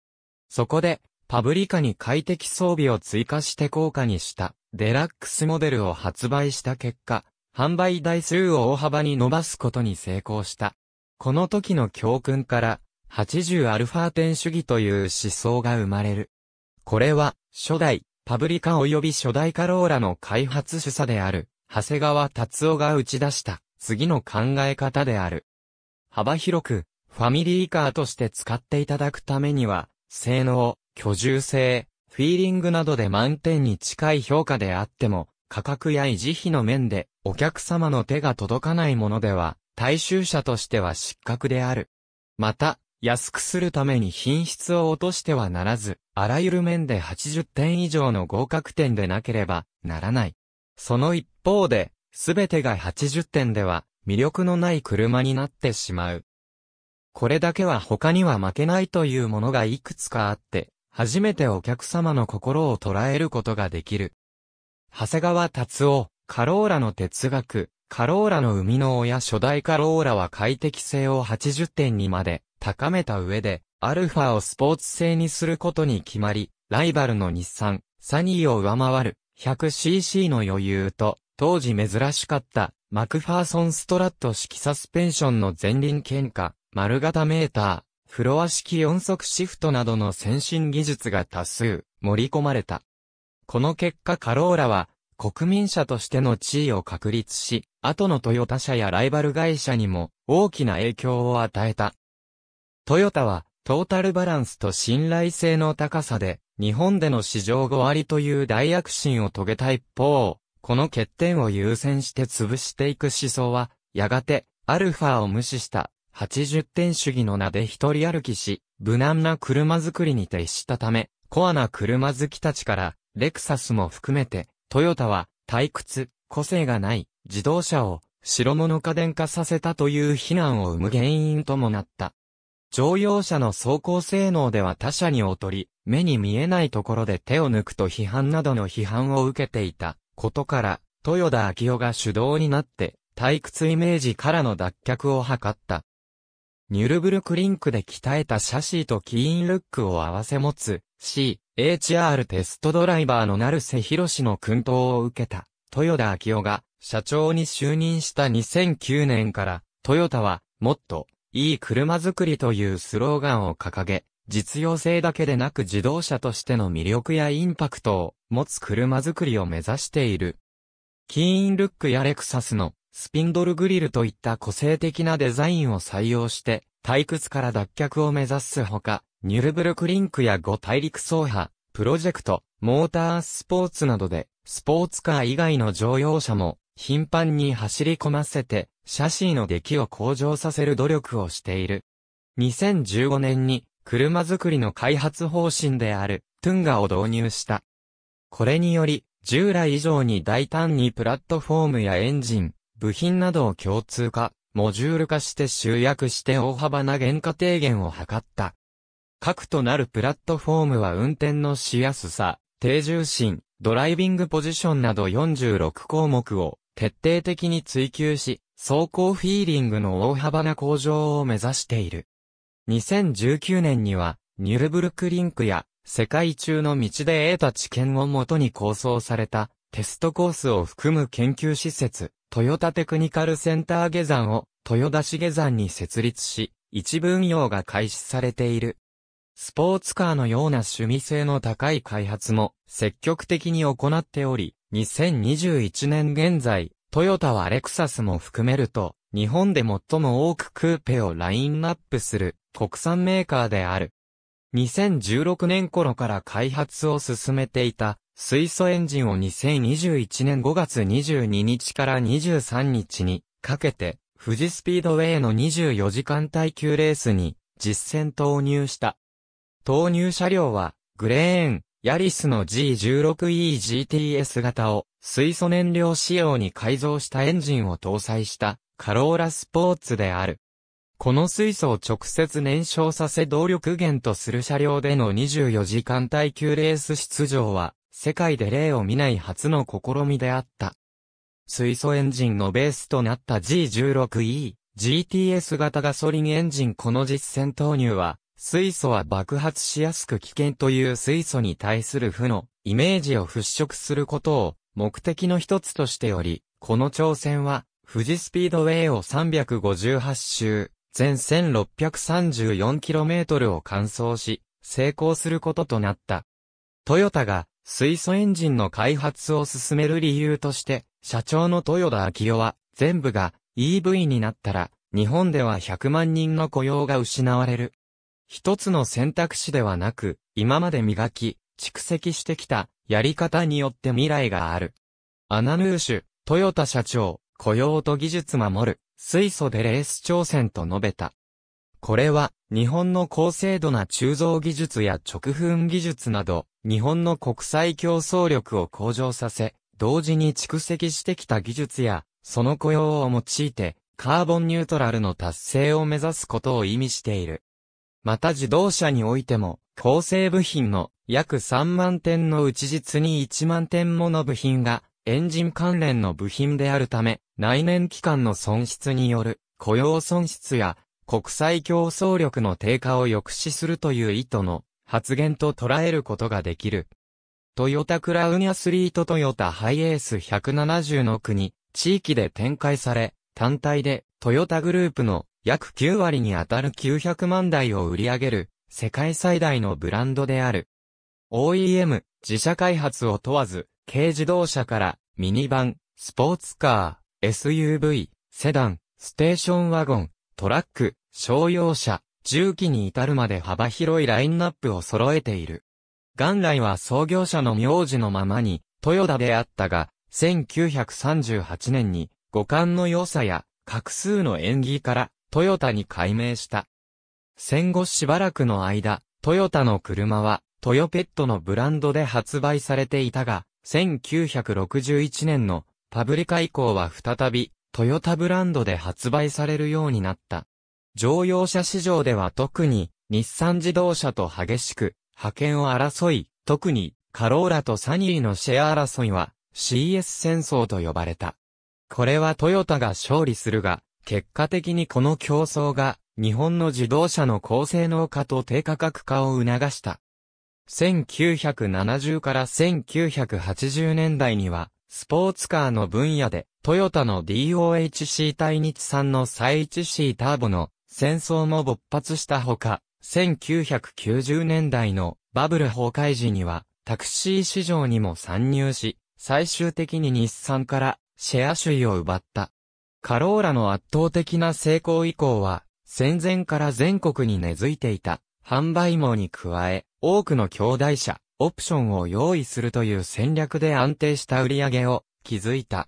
そこで、パブリカに快適装備を追加して高価にしたデラックスモデルを発売した結果、販売台数を大幅に伸ばすことに成功した。この時の教訓から、80α 点主義という思想が生まれる。これは、初代、パブリカ及び初代カローラの開発主査である、長谷川達夫が打ち出した。次の考え方である。幅広く、ファミリーカーとして使っていただくためには、性能、居住性、フィーリングなどで満点に近い評価であっても、価格や維持費の面でお客様の手が届かないものでは、大衆車としては失格である。また、安くするために品質を落としてはならず、あらゆる面で80点以上の合格点でなければならない。その一方で、すべてが80点では魅力のない車になってしまう。これだけは他には負けないというものがいくつかあって、初めてお客様の心を捉えることができる。長谷川達夫、カローラの哲学、カローラの生みの親初代カローラは快適性を80点にまで高めた上で、アルファをスポーツ製にすることに決まり、ライバルの日産、サニーを上回る 100cc の余裕と当時珍しかったマクファーソンストラット式サスペンションの前輪喧嘩、丸型メーター、フロア式4速シフトなどの先進技術が多数盛り込まれた。この結果カローラは国民車としての地位を確立し、後のトヨタ車やライバル会社にも大きな影響を与えた。トヨタはトータルバランスと信頼性の高さで日本での市場5割という大躍進を遂げた一方、この欠点を優先して潰していく思想は、やがて、アルファを無視した80点主義の名で一人歩きし、無難な車作りに徹したため、コアな車好きたちから、レクサスも含めて、トヨタは退屈、個性がない自動車を白物家電化させたという非難を生む原因ともなった。乗用車の走行性能では他車に劣り、目に見えないところで手を抜くと批判などの批判を受けていたことから、豊田昭夫が主導になって退屈イメージからの脱却を図った。ニュルブルクリンクで鍛えたシャシーとキーンルックを合わせ持つ C、HR テストドライバーの成瀬博士の訓導を受けた豊田昭夫が社長に就任した2009年からトヨタはもっといい車作りというスローガンを掲げ、実用性だけでなく自動車としての魅力やインパクトを持つ車作りを目指している。キーンルックやレクサスのスピンドルグリルといった個性的なデザインを採用して、退屈から脱却を目指すほか、ニュルブルクリンクや5大陸走破、プロジェクト、モータースポーツなどで、スポーツカー以外の乗用車も、頻繁に走り込ませて、シャシーの出来を向上させる努力をしている。2015年に、車作りの開発方針である、トゥンガを導入した。これにより、従来以上に大胆にプラットフォームやエンジン、部品などを共通化、モジュール化して集約して大幅な原価低減を図った。核となるプラットフォームは運転のしやすさ、低重心、ドライビングポジションなど46項目を徹底的に追求し、走行フィーリングの大幅な向上を目指している。2019年には、ニュルブルクリンクや、世界中の道で得た知見をもとに構想された、テストコースを含む研究施設、トヨタテクニカルセンター下山を、豊田市下山に設立し、一部運用が開始されている。スポーツカーのような趣味性の高い開発も積極的に行っており、2021年現在、トヨタはレクサスも含めると、日本で最も多くクーペをラインナップする国産メーカーである。2016年頃から開発を進めていた水素エンジンを2021年5月22日から23日にかけて富士スピードウェイの24時間耐久レースに実戦投入した。投入車両はグレーン、ヤリスの G16E GTS 型を水素燃料仕様に改造したエンジンを搭載したカローラスポーツである。この水素を直接燃焼させ動力源とする車両での24時間耐久レース出場は、世界で例を見ない初の試みであった。水素エンジンのベースとなった G16E、GTS 型ガソリンエンジンこの実戦投入は、水素は爆発しやすく危険という水素に対する負のイメージを払拭することを目的の一つとしており、この挑戦は富士スピードウェイを358周、全 1634km を完走し、成功することとなった。トヨタが水素エンジンの開発を進める理由として、社長の豊田昭夫は、全部が EV になったら、日本では100万人の雇用が失われる。一つの選択肢ではなく、今まで磨き、蓄積してきたやり方によって未来がある。アナヌーシュ、トヨタ社長、雇用と技術守る、水素でレース挑戦と述べた。これは、日本の高精度な鋳造技術や直噴技術など、日本の国際競争力を向上させ、同時に蓄積してきた技術や、その雇用を用いて、カーボンニュートラルの達成を目指すことを意味している。また自動車においても、構成部品の約3万点のうち実に1万点もの部品がエンジン関連の部品であるため、内燃機関の損失による雇用損失や国際競争力の低下を抑止するという意図の発言と捉えることができる。トヨタクラウンアスリートトヨタハイエース170の国、地域で展開され、単体でトヨタグループの約9割に当たる900万台を売り上げる世界最大のブランドである。OEM、自社開発を問わず、軽自動車からミニバン、スポーツカー、SUV、セダン、ステーションワゴン、トラック、商用車、重機に至るまで幅広いラインナップを揃えている。元来は創業者の名字のままに、トヨタであったが、1938年に五感の良さや画数の演技からトヨタに改名した。戦後しばらくの間、トヨタの車はトヨペットのブランドで発売されていたが、1961年のパブリカ以降は再びトヨタブランドで発売されるようになった。乗用車市場では特に日産自動車と激しく派遣を争い、特にカローラとサニーのシェア争いは CS 戦争と呼ばれた。これはトヨタが勝利するが、結果的にこの競争が日本の自動車の高性能化と低価格化を促した。1970から1980年代には、スポーツカーの分野で、トヨタの DOHC 対日産の最 1C ターボの戦争も勃発したほか、1990年代のバブル崩壊時には、タクシー市場にも参入し、最終的に日産からシェア首位を奪った。カローラの圧倒的な成功以降は、戦前から全国に根付いていた販売網に加え、多くの兄弟車、オプションを用意するという戦略で安定した売り上げを築いた。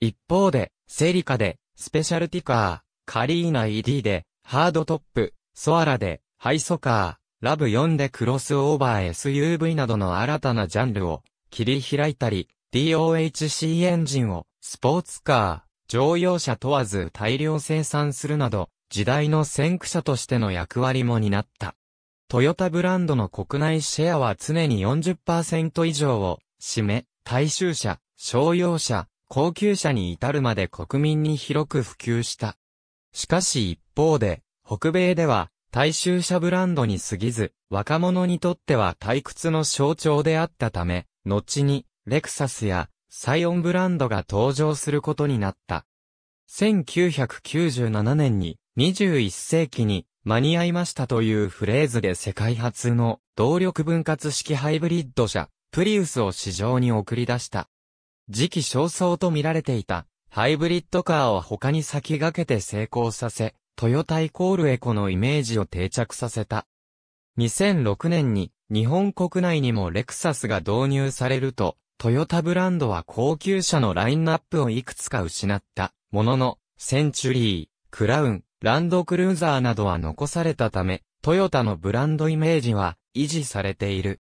一方で、セリカで、スペシャルティカー、カリーナ ED で、ハードトップ、ソアラで、ハイソカー、ラブ4でクロスオーバー SUV などの新たなジャンルを切り開いたり、DOHC エンジンをスポーツカー、乗用車問わず大量生産するなど、時代の先駆者としての役割も担った。トヨタブランドの国内シェアは常に40%以上を占め、大衆車、商用車、高級車に至るまで国民に広く普及した。しかし一方で、北米では大衆車ブランドに過ぎず、若者にとっては退屈の象徴であったため、後に、レクサスやサイオンブランドが登場することになった。1997年に21世紀に間に合いましたというフレーズで世界初の動力分割式ハイブリッド車、プリウスを市場に送り出した。時期尚早と見られていたハイブリッドカーを他に先駆けて成功させ、トヨタイコールエコのイメージを定着させた。2006年に日本国内にもレクサスが導入されると、トヨタブランドは高級車のラインナップをいくつか失ったものの、センチュリー、クラウン、ランドクルーザーなどは残されたため、トヨタのブランドイメージは維持されている。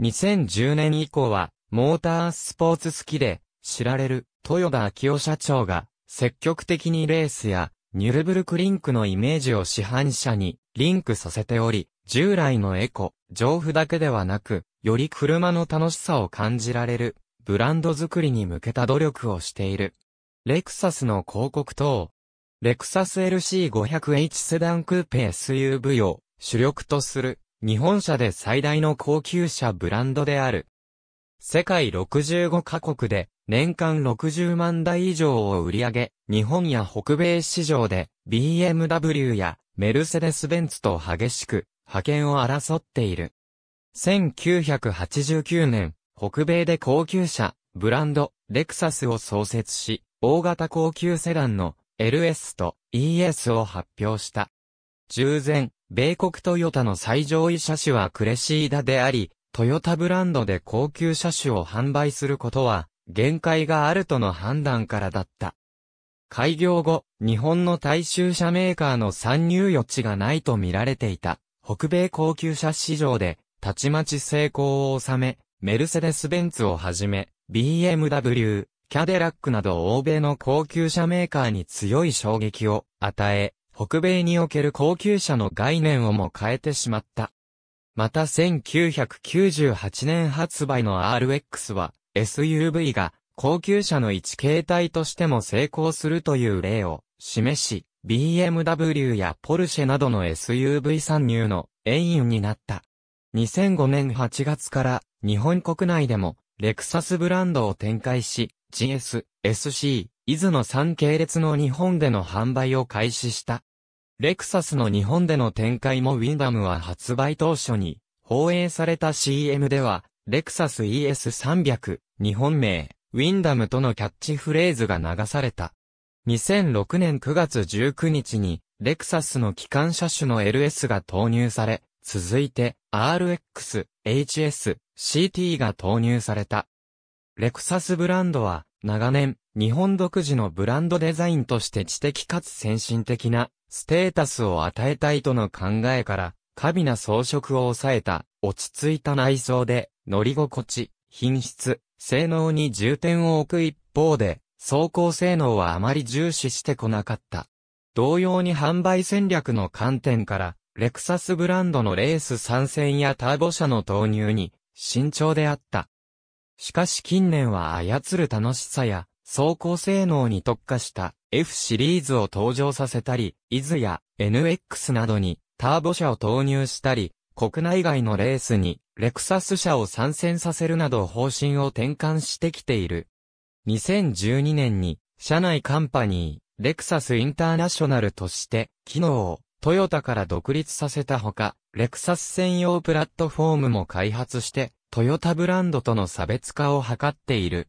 2010年以降は、モータースポーツ好きで知られる豊田昭夫社長が積極的にレースやニュルブルクリンクのイメージを市販車にリンクさせており、従来のエコ、上布だけではなく、より車の楽しさを感じられる、ブランド作りに向けた努力をしている。レクサスの広告等。レクサス LC500H セダンクーペ SUV を主力とする日本車で最大の高級車ブランドである。世界65カ国で年間60万台以上を売り上げ、日本や北米市場で BMW やメルセデス・ベンツと激しく派遣を争っている。1989年、北米で高級車、ブランド、レクサスを創設し、大型高級セダンの LS と ES を発表した。従前、米国トヨタの最上位車種はクレシーダであり、トヨタブランドで高級車種を販売することは、限界があるとの判断からだった。開業後、日本の大衆車メーカーの参入余地がないと見られていた、北米高級車市場で、たちまち成功を収め、メルセデス・ベンツをはじめ、BMW、キャデラックなど欧米の高級車メーカーに強い衝撃を与え、北米における高級車の概念をも変えてしまった。また1998年発売の RX は SUV が高級車の一形態としても成功するという例を示し、BMW やポルシェなどの SUV 参入の遠因になった。2005年8月から日本国内でもレクサスブランドを展開し、GS、SC、伊豆の3系列の日本での販売を開始した。レクサスの日本での展開もウィンダムは発売当初に放映された CM では、レクサス ES300 日本名、ウィンダムとのキャッチフレーズが流された。2006年9月19日に、レクサスの機関車種の LS が投入され、続いて RX、HS、CT が投入された。レクサスブランドは、長年、日本独自のブランドデザインとして知的かつ先進的なステータスを与えたいとの考えから、過敏な装飾を抑えた落ち着いた内装で乗り心地、品質、性能に重点を置く一方で、走行性能はあまり重視してこなかった。同様に販売戦略の観点から、レクサスブランドのレース参戦やターボ車の投入に慎重であった。しかし近年は操る楽しさや走行性能に特化した F シリーズを登場させたり、イズや NX などにターボ車を投入したり、国内外のレースにレクサス車を参戦させるなど方針を転換してきている。2012年に社内カンパニー、レクサスインターナショナルとして機能をトヨタから独立させたほか、レクサス専用プラットフォームも開発して、トヨタブランドとの差別化を図っている。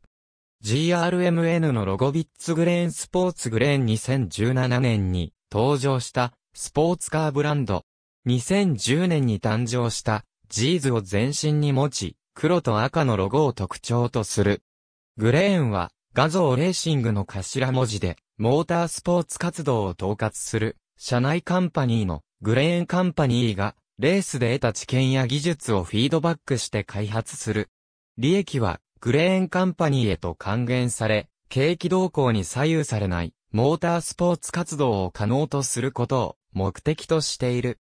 GRMN のロゴビッツグレーンスポーツグレーン2017年に登場したスポーツカーブランド。2010年に誕生したジーズを全身に持ち、黒と赤のロゴを特徴とする。グレーンは画像レーシングの頭文字で、モータースポーツ活動を統括する、社内カンパニーのグレーンカンパニーが、レースで得た知見や技術をフィードバックして開発する。利益は、グレーンカンパニーへと還元され、景気動向に左右されない、モータースポーツ活動を可能とすることを目的としている。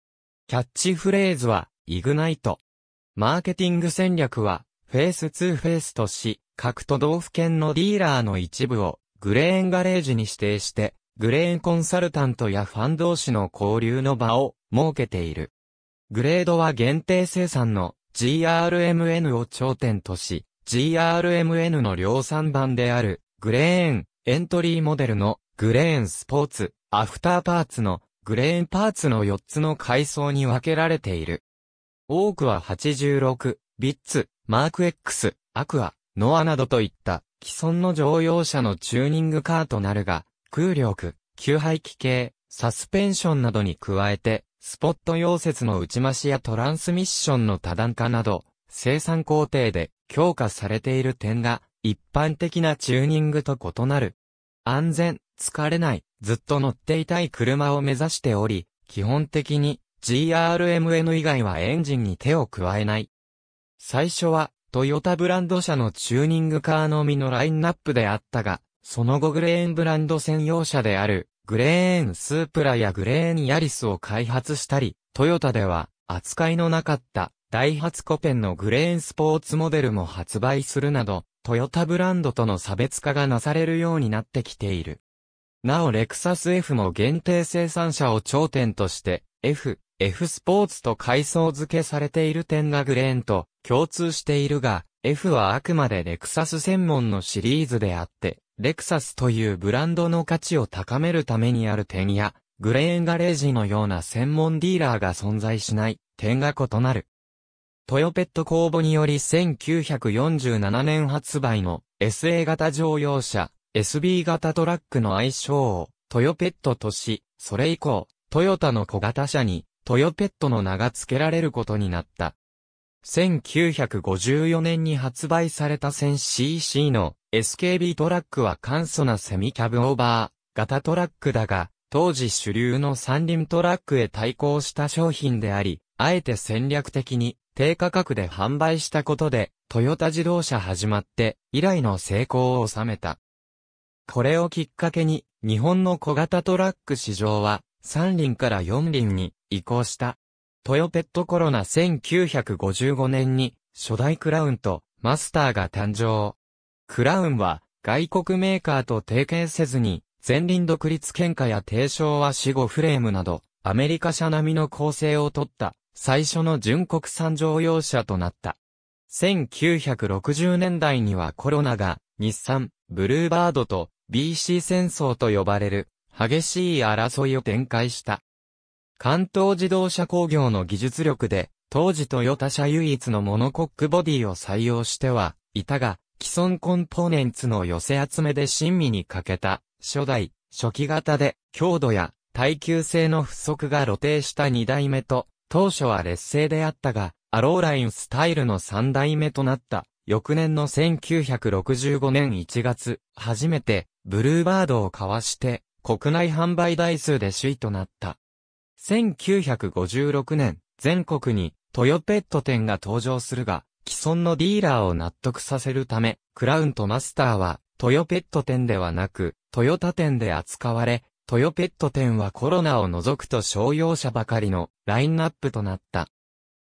キャッチフレーズは、イグナイト。マーケティング戦略は、フェイス2フェイスとし、各都道府県のディーラーの一部を、グレーンガレージに指定して、グレーンコンサルタントやファン同士の交流の場を設けている。グレードは限定生産の GRMN を頂点とし、GRMN の量産版であるグレーンエントリーモデルのグレーンスポーツ、アフターパーツのグレーンパーツの4つの階層に分けられている。多くは86、ビッツ、マーク X、アクア、ノアなどといった既存の乗用車のチューニングカーとなるが、空力、吸排気系、サスペンションなどに加えて、スポット溶接の内増しやトランスミッションの多段化など、生産工程で強化されている点が、一般的なチューニングと異なる。安全、疲れない、ずっと乗っていたい車を目指しており、基本的に GRMN 以外はエンジンに手を加えない。最初はトヨタブランド車のチューニングカーのみのラインナップであったが、その後グレーンブランド専用車であるグレーンスープラやグレーンヤリスを開発したり、トヨタでは扱いのなかったダイハツコペンのグレーンスポーツモデルも発売するなど、トヨタブランドとの差別化がなされるようになってきている。なおレクサス F も限定生産者を頂点として、F、F スポーツと階層付けされている点がグレーンと共通しているが、F はあくまでレクサス専門のシリーズであって、レクサスというブランドの価値を高めるためにある点や、グレーンガレージのような専門ディーラーが存在しない点が異なる。トヨペット公募により1947年発売の SA 型乗用車、SB 型トラックの愛称をトヨペットとし、それ以降、トヨタの小型車にトヨペットの名が付けられることになった。1954年に発売された 1000cc の SKB トラックは簡素なセミキャブオーバー型トラックだが、当時主流の三輪トラックへ対抗した商品であり、あえて戦略的に低価格で販売したことで、トヨタ自動車始まって以来の成功を収めた。これをきっかけに、日本の小型トラック市場は、三輪から四輪に移行した。トヨペットコロナ1955年に初代クラウンとマスターが誕生。クラウンは外国メーカーと提携せずに前輪独立喧嘩や低床は死後フレームなどアメリカ車並みの構成をとった最初の純国産乗用車となった。1960年代にはコロナが日産、ブルーバードと BC 戦争と呼ばれる激しい争いを展開した。関東自動車工業の技術力で、当時トヨタ車唯一のモノコックボディを採用してはいたが、既存コンポーネンツの寄せ集めで親身に欠けた、初代、初期型で、強度や耐久性の不足が露呈した2代目と、当初は劣勢であったが、アローラインスタイルの3代目となった。翌年の1965年1月、初めて、ブルーバードをかわして、国内販売台数で首位となった。1956年、全国にトヨペット店が登場するが、既存のディーラーを納得させるため、クラウンとマスターは、トヨペット店ではなく、トヨタ店で扱われ、トヨペット店はコロナを除くと商用車ばかりのラインナップとなった。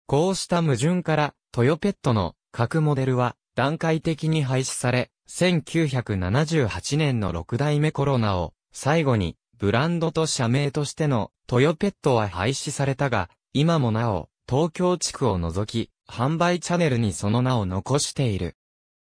こうした矛盾から、トヨペットの各モデルは段階的に廃止され、1978年の6代目コロナを最後にブランドと社名としてのトヨペットは廃止されたが、今もなお東京地区を除き販売チャンネルにその名を残している。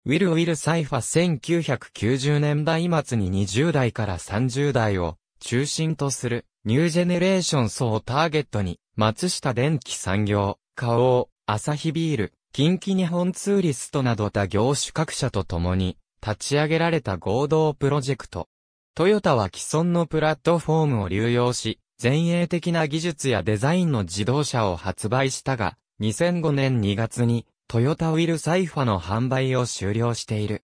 ウィル・ウィル・サイファ1990年代末に20代から30代を中心とするニュージェネレーション層をターゲットに松下電機産業、花王、アサヒビール、近畿日本ツーリストなど他業種各社と共に立ち上げられた合同プロジェクト。トヨタは既存のプラットフォームを流用し、前衛的な技術やデザインの自動車を発売したが、2005年2月にトヨタウィルサイファの販売を終了している。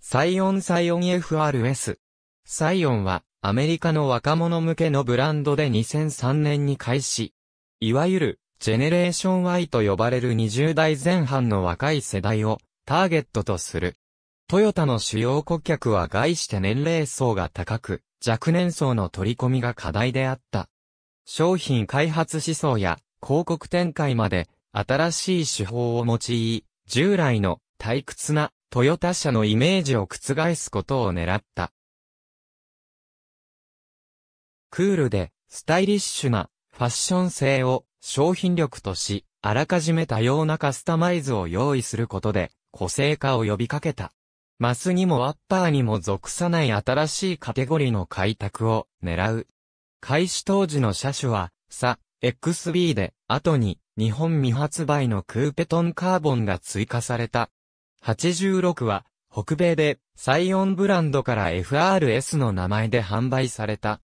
サイオンサイオン FRS。サイオンはアメリカの若者向けのブランドで2003年に開始。いわゆるジェネレーション Y と呼ばれる20代前半の若い世代をターゲットとする。トヨタの主要顧客は外して年齢層が高く、若年層の取り込みが課題であった。商品開発思想や広告展開まで新しい手法を用い、従来の退屈なトヨタ車のイメージを覆すことを狙った。クールでスタイリッシュなファッション性を商品力とし、あらかじめ多様なカスタマイズを用意することで個性化を呼びかけた。マスにもアッパーにも属さない新しいカテゴリーの開拓を狙う。開始当時の車種は、サ、XB で、後に日本未発売のクーペトンカーボンが追加された。86は、北米で、サイオンブランドから FRS の名前で販売された。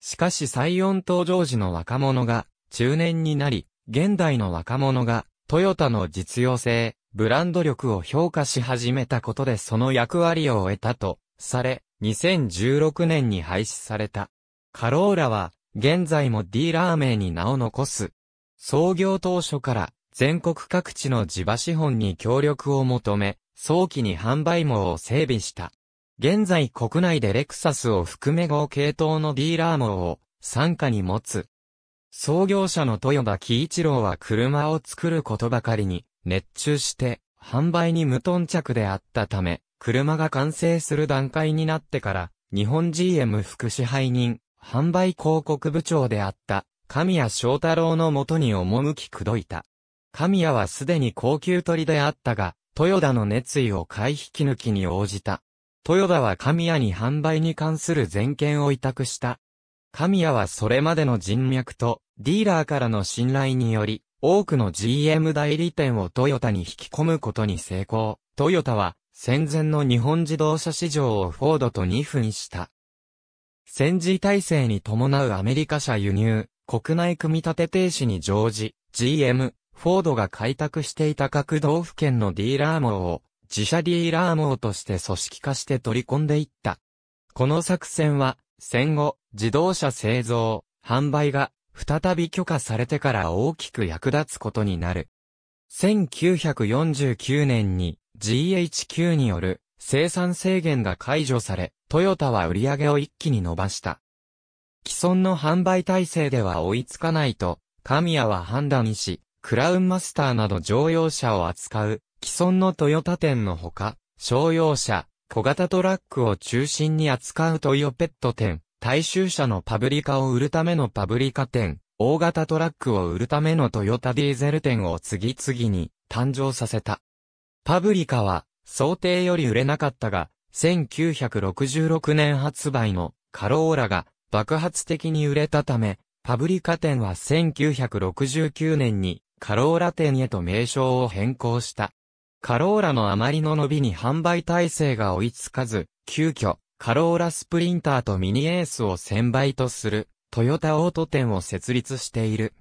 しかしサイオン登場時の若者が、中年になり、現代の若者が、トヨタの実用性、ブランド力を評価し始めたことでその役割を終えたと、され、2016年に廃止された。カローラは、現在もディーラー名に名を残す。創業当初から全国各地の地場資本に協力を求め、早期に販売網を整備した。現在国内でレクサスを含め合系統のディーラー網を参加に持つ。創業者の豊田喜一郎は車を作ることばかりに熱中して販売に無頓着であったため、車が完成する段階になってから日本 GM 副支配人、販売広告部長であった神谷翔太郎のもとに赴き口説いた。神谷はすでに高級取りであったが、豊田の熱意を買い引き抜きに応じた。豊田は神谷に販売に関する全権を委託した。神谷はそれまでの人脈とディーラーからの信頼により、多くの GM 代理店をトヨタに引き込むことに成功。トヨタは戦前の日本自動車市場をフォードと2分した。戦時体制に伴うアメリカ車輸入、国内組み立て停止に乗じ、GM、フォードが開拓していた各道府県のディーラー網を、自社ディーラー網として組織化して取り込んでいった。この作戦は、戦後、自動車製造、販売が、再び許可されてから大きく役立つことになる。1949年に GHQ による生産制限が解除され、トヨタは売り上げを一気に伸ばした。既存の販売体制では追いつかないと、神谷は判断し、クラウンマスターなど乗用車を扱う既存のトヨタ店のほか、商用車、小型トラックを中心に扱うトヨペット店、大衆車のパブリカを売るためのパブリカ店、大型トラックを売るためのトヨタディーゼル店を次々に誕生させた。パブリカは想定より売れなかったが、1966年発売のカローラが爆発的に売れたため、パブリカ店は1969年にカローラ店へと名称を変更した。カローラのあまりの伸びに販売体制が追いつかず、急遽、カローラスプリンターとミニエースを1000倍とする、トヨタオート店を設立している。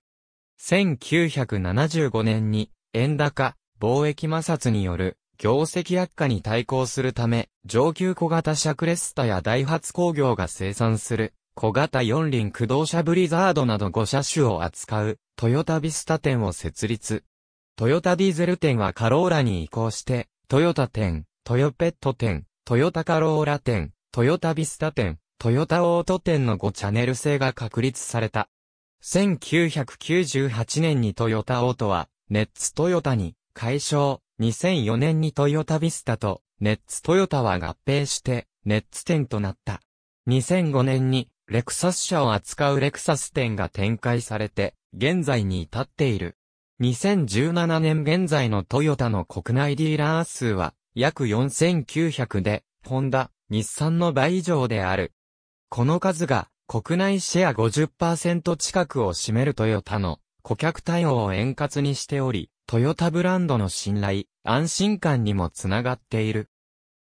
1975年に、円高、貿易摩擦による、業績悪化に対抗するため、上級小型車クレスタやダイハツ工業が生産する、小型四輪駆動車ブリザードなど5車種を扱うトヨタビスタ店を設立。トヨタディーゼル店はカローラに移行して、トヨタ店、トヨペット店、トヨタカローラ店、トヨタビスタ店、トヨタオート店の5チャンネル制が確立された。1998年にトヨタオートは、ネッツトヨタに解消、2004年にトヨタビスタとネッツトヨタは合併して、ネッツ店となった。2005年にレクサス車を扱うレクサス店が展開されて、現在に至っている。2017年現在のトヨタの国内ディーラー数は約4900で、ホンダ、日産の倍以上である。この数が国内シェア50%近くを占めるトヨタの顧客対応を円滑にしており、トヨタブランドの信頼、安心感にもつながっている。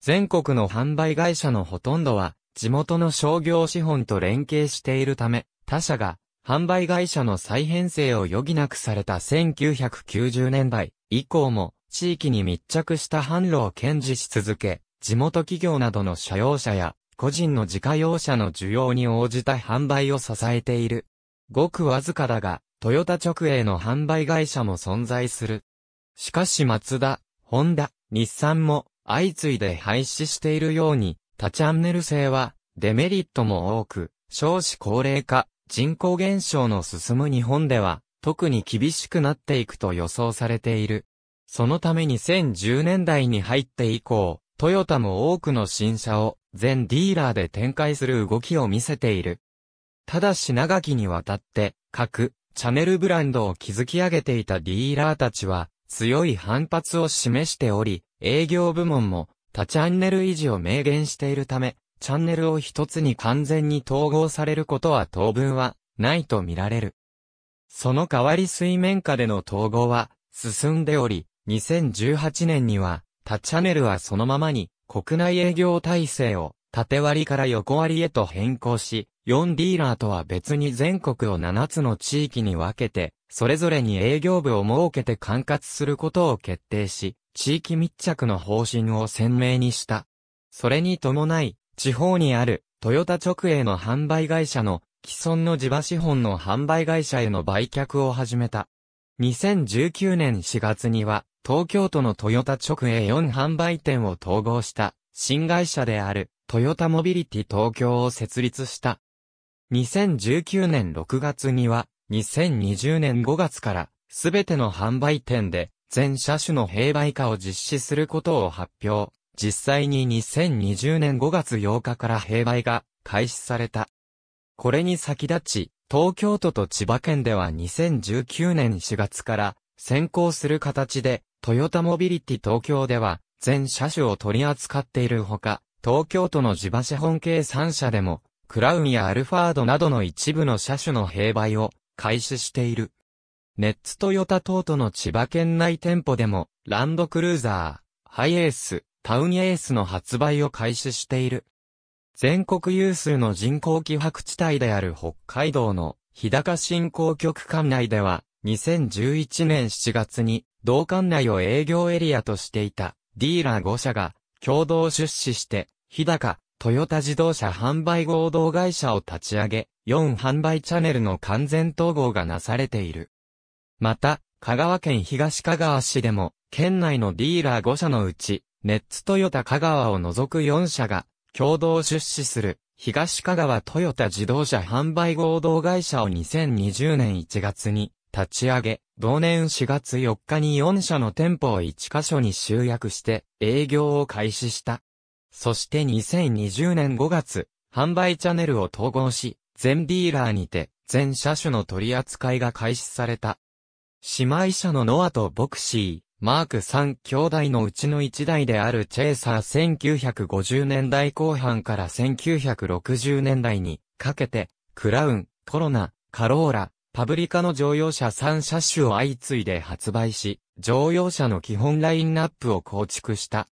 全国の販売会社のほとんどは、地元の商業資本と連携しているため、他社が、販売会社の再編成を余儀なくされた1990年代以降も、地域に密着した販路を堅持し続け、地元企業などの社用車や、個人の自家用車の需要に応じた販売を支えている。ごくわずかだが、トヨタ直営の販売会社も存在する。しかしマツダ、ホンダ、日産も相次いで廃止しているように、多チャンネル制はデメリットも多く、少子高齢化、人口減少の進む日本では、特に厳しくなっていくと予想されている。そのため2010年代に入って以降、トヨタも多くの新車を全ディーラーで展開する動きを見せている。ただし長きにわたって、各チャネルブランドを築き上げていたディーラーたちは、強い反発を示しており、営業部門も多チャンネル維持を明言しているため、チャンネルを一つに完全に統合されることは当分はないと見られる。その代わり水面下での統合は進んでおり、2018年には多チャンネルはそのままに国内営業体制を縦割りから横割りへと変更し、4ディーラーとは別に全国を7つの地域に分けて、それぞれに営業部を設けて管轄することを決定し、地域密着の方針を鮮明にした。それに伴い、地方にあるトヨタ直営の販売会社の既存の地場資本の販売会社への売却を始めた。2019年4月には、東京都のトヨタ直営4販売店を統合した新会社であるトヨタモビリティ東京を設立した。2019年6月には、2020年5月から、すべての販売店で、全車種の併売化を実施することを発表。実際に2020年5月8日から併売が開始された。これに先立ち、東京都と千葉県では2019年4月から先行する形で、トヨタモビリティ東京では全車種を取り扱っているほか、東京都の地場資本系3社でもクラウンやアルファードなどの一部の車種の併売を開始している。ネッツトヨタトートの千葉県内店舗でも、ランドクルーザー、ハイエース、タウンエースの発売を開始している。全国有数の人口希薄地帯である北海道の日高新港局管内では、2011年7月に同管内を営業エリアとしていたディーラー5社が共同出資して日高、トヨタ自動車販売合同会社を立ち上げ、4販売チャンネルの完全統合がなされている。また、香川県東香川市でも、県内のディーラー5社のうち、ネッツトヨタ香川を除く4社が、共同出資する、東香川トヨタ自動車販売合同会社を2020年1月に立ち上げ、同年4月4日に4社の店舗を1カ所に集約して営業を開始した。そして2020年5月、販売チャンネルを統合し、全ディーラーにて、全車種の取り扱いが開始された。姉妹車のノアとボクシー、マーク3兄弟のうちの1台であるチェイサー1950年代後半から1960年代にかけて、クラウン、コロナ、カローラ、パブリカの乗用車3車種を相次いで発売し、乗用車の基本ラインナップを構築した。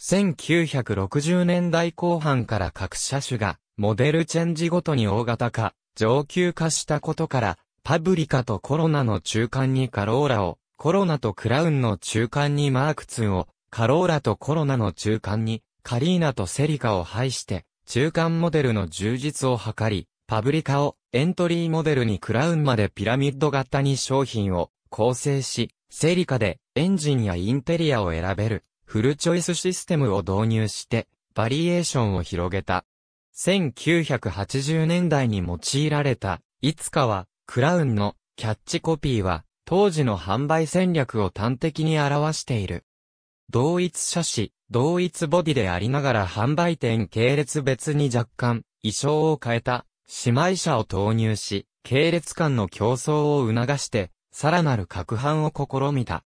1960年代後半から各車種がモデルチェンジごとに大型化、上級化したことから、パブリカとコロナの中間にカローラを、コロナとクラウンの中間にマーク2を、カローラとコロナの中間にカリーナとセリカを配して、中間モデルの充実を図り、パブリカをエントリーモデルにクラウンまでピラミッド型に商品を構成し、セリカでエンジンやインテリアを選べるフルチョイスシステムを導入してバリエーションを広げた。1980年代に用いられた、いつかは、クラウンのキャッチコピーは、当時の販売戦略を端的に表している。同一車種、同一ボディでありながら販売店系列別に若干、衣装を変えた、姉妹車を投入し、系列間の競争を促して、さらなる拡販を試みた。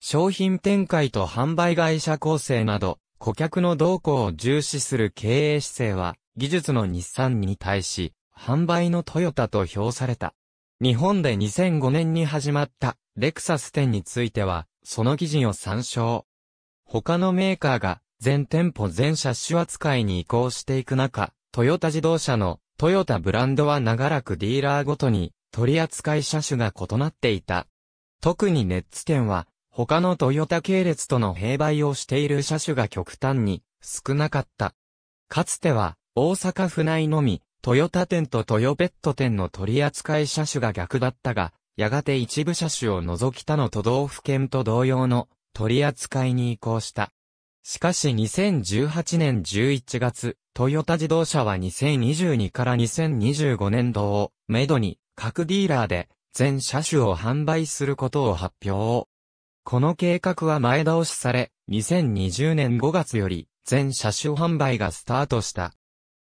商品展開と販売会社構成など、顧客の動向を重視する経営姿勢は、技術の日産に対し、販売のトヨタと評された。日本で2005年に始まったレクサス店については、その記事を参照。他のメーカーが全店舗全車種扱いに移行していく中、トヨタ自動車のトヨタブランドは長らくディーラーごとに取扱い車種が異なっていた。特にネッツ店は他のトヨタ系列との併売をしている車種が極端に少なかった。かつては大阪府内のみ、トヨタ店とトヨペット店の取扱い車種が逆だったが、やがて一部車種を除き他の都道府県と同様の取扱いに移行した。しかし2018年11月、トヨタ自動車は2022から2025年度をめどに各ディーラーで全車種を販売することを発表。この計画は前倒しされ、2020年5月より全車種販売がスタートした。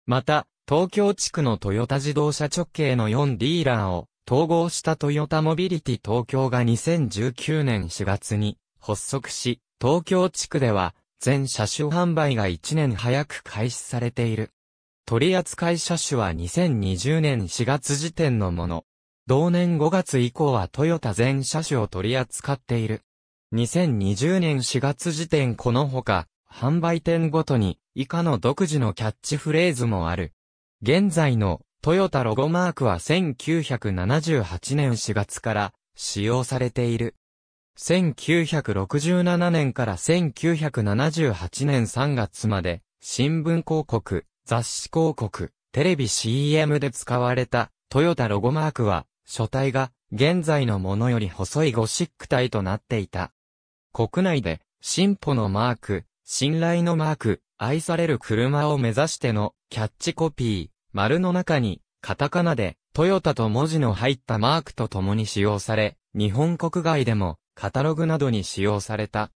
また、東京地区のトヨタ自動車直系の4ディーラーを統合したトヨタモビリティ東京が2019年4月に発足し、東京地区では全車種販売が1年早く開始されている。取扱車種は2020年4月時点のもの。同年5月以降はトヨタ全車種を取り扱っている。2020年4月時点このほか、販売店ごとに以下の独自のキャッチフレーズもある。現在のトヨタロゴマークは1978年4月から使用されている。1967年から1978年3月まで新聞広告、雑誌広告、テレビ CM で使われたトヨタロゴマークは書体が現在のものより細いゴシック体となっていた。国内で進歩のマーク、信頼のマーク、愛される車を目指してのキャッチコピー、丸の中にカタカナでトヨタと文字の入ったマークと共に使用され、日本国外でもカタログなどに使用された。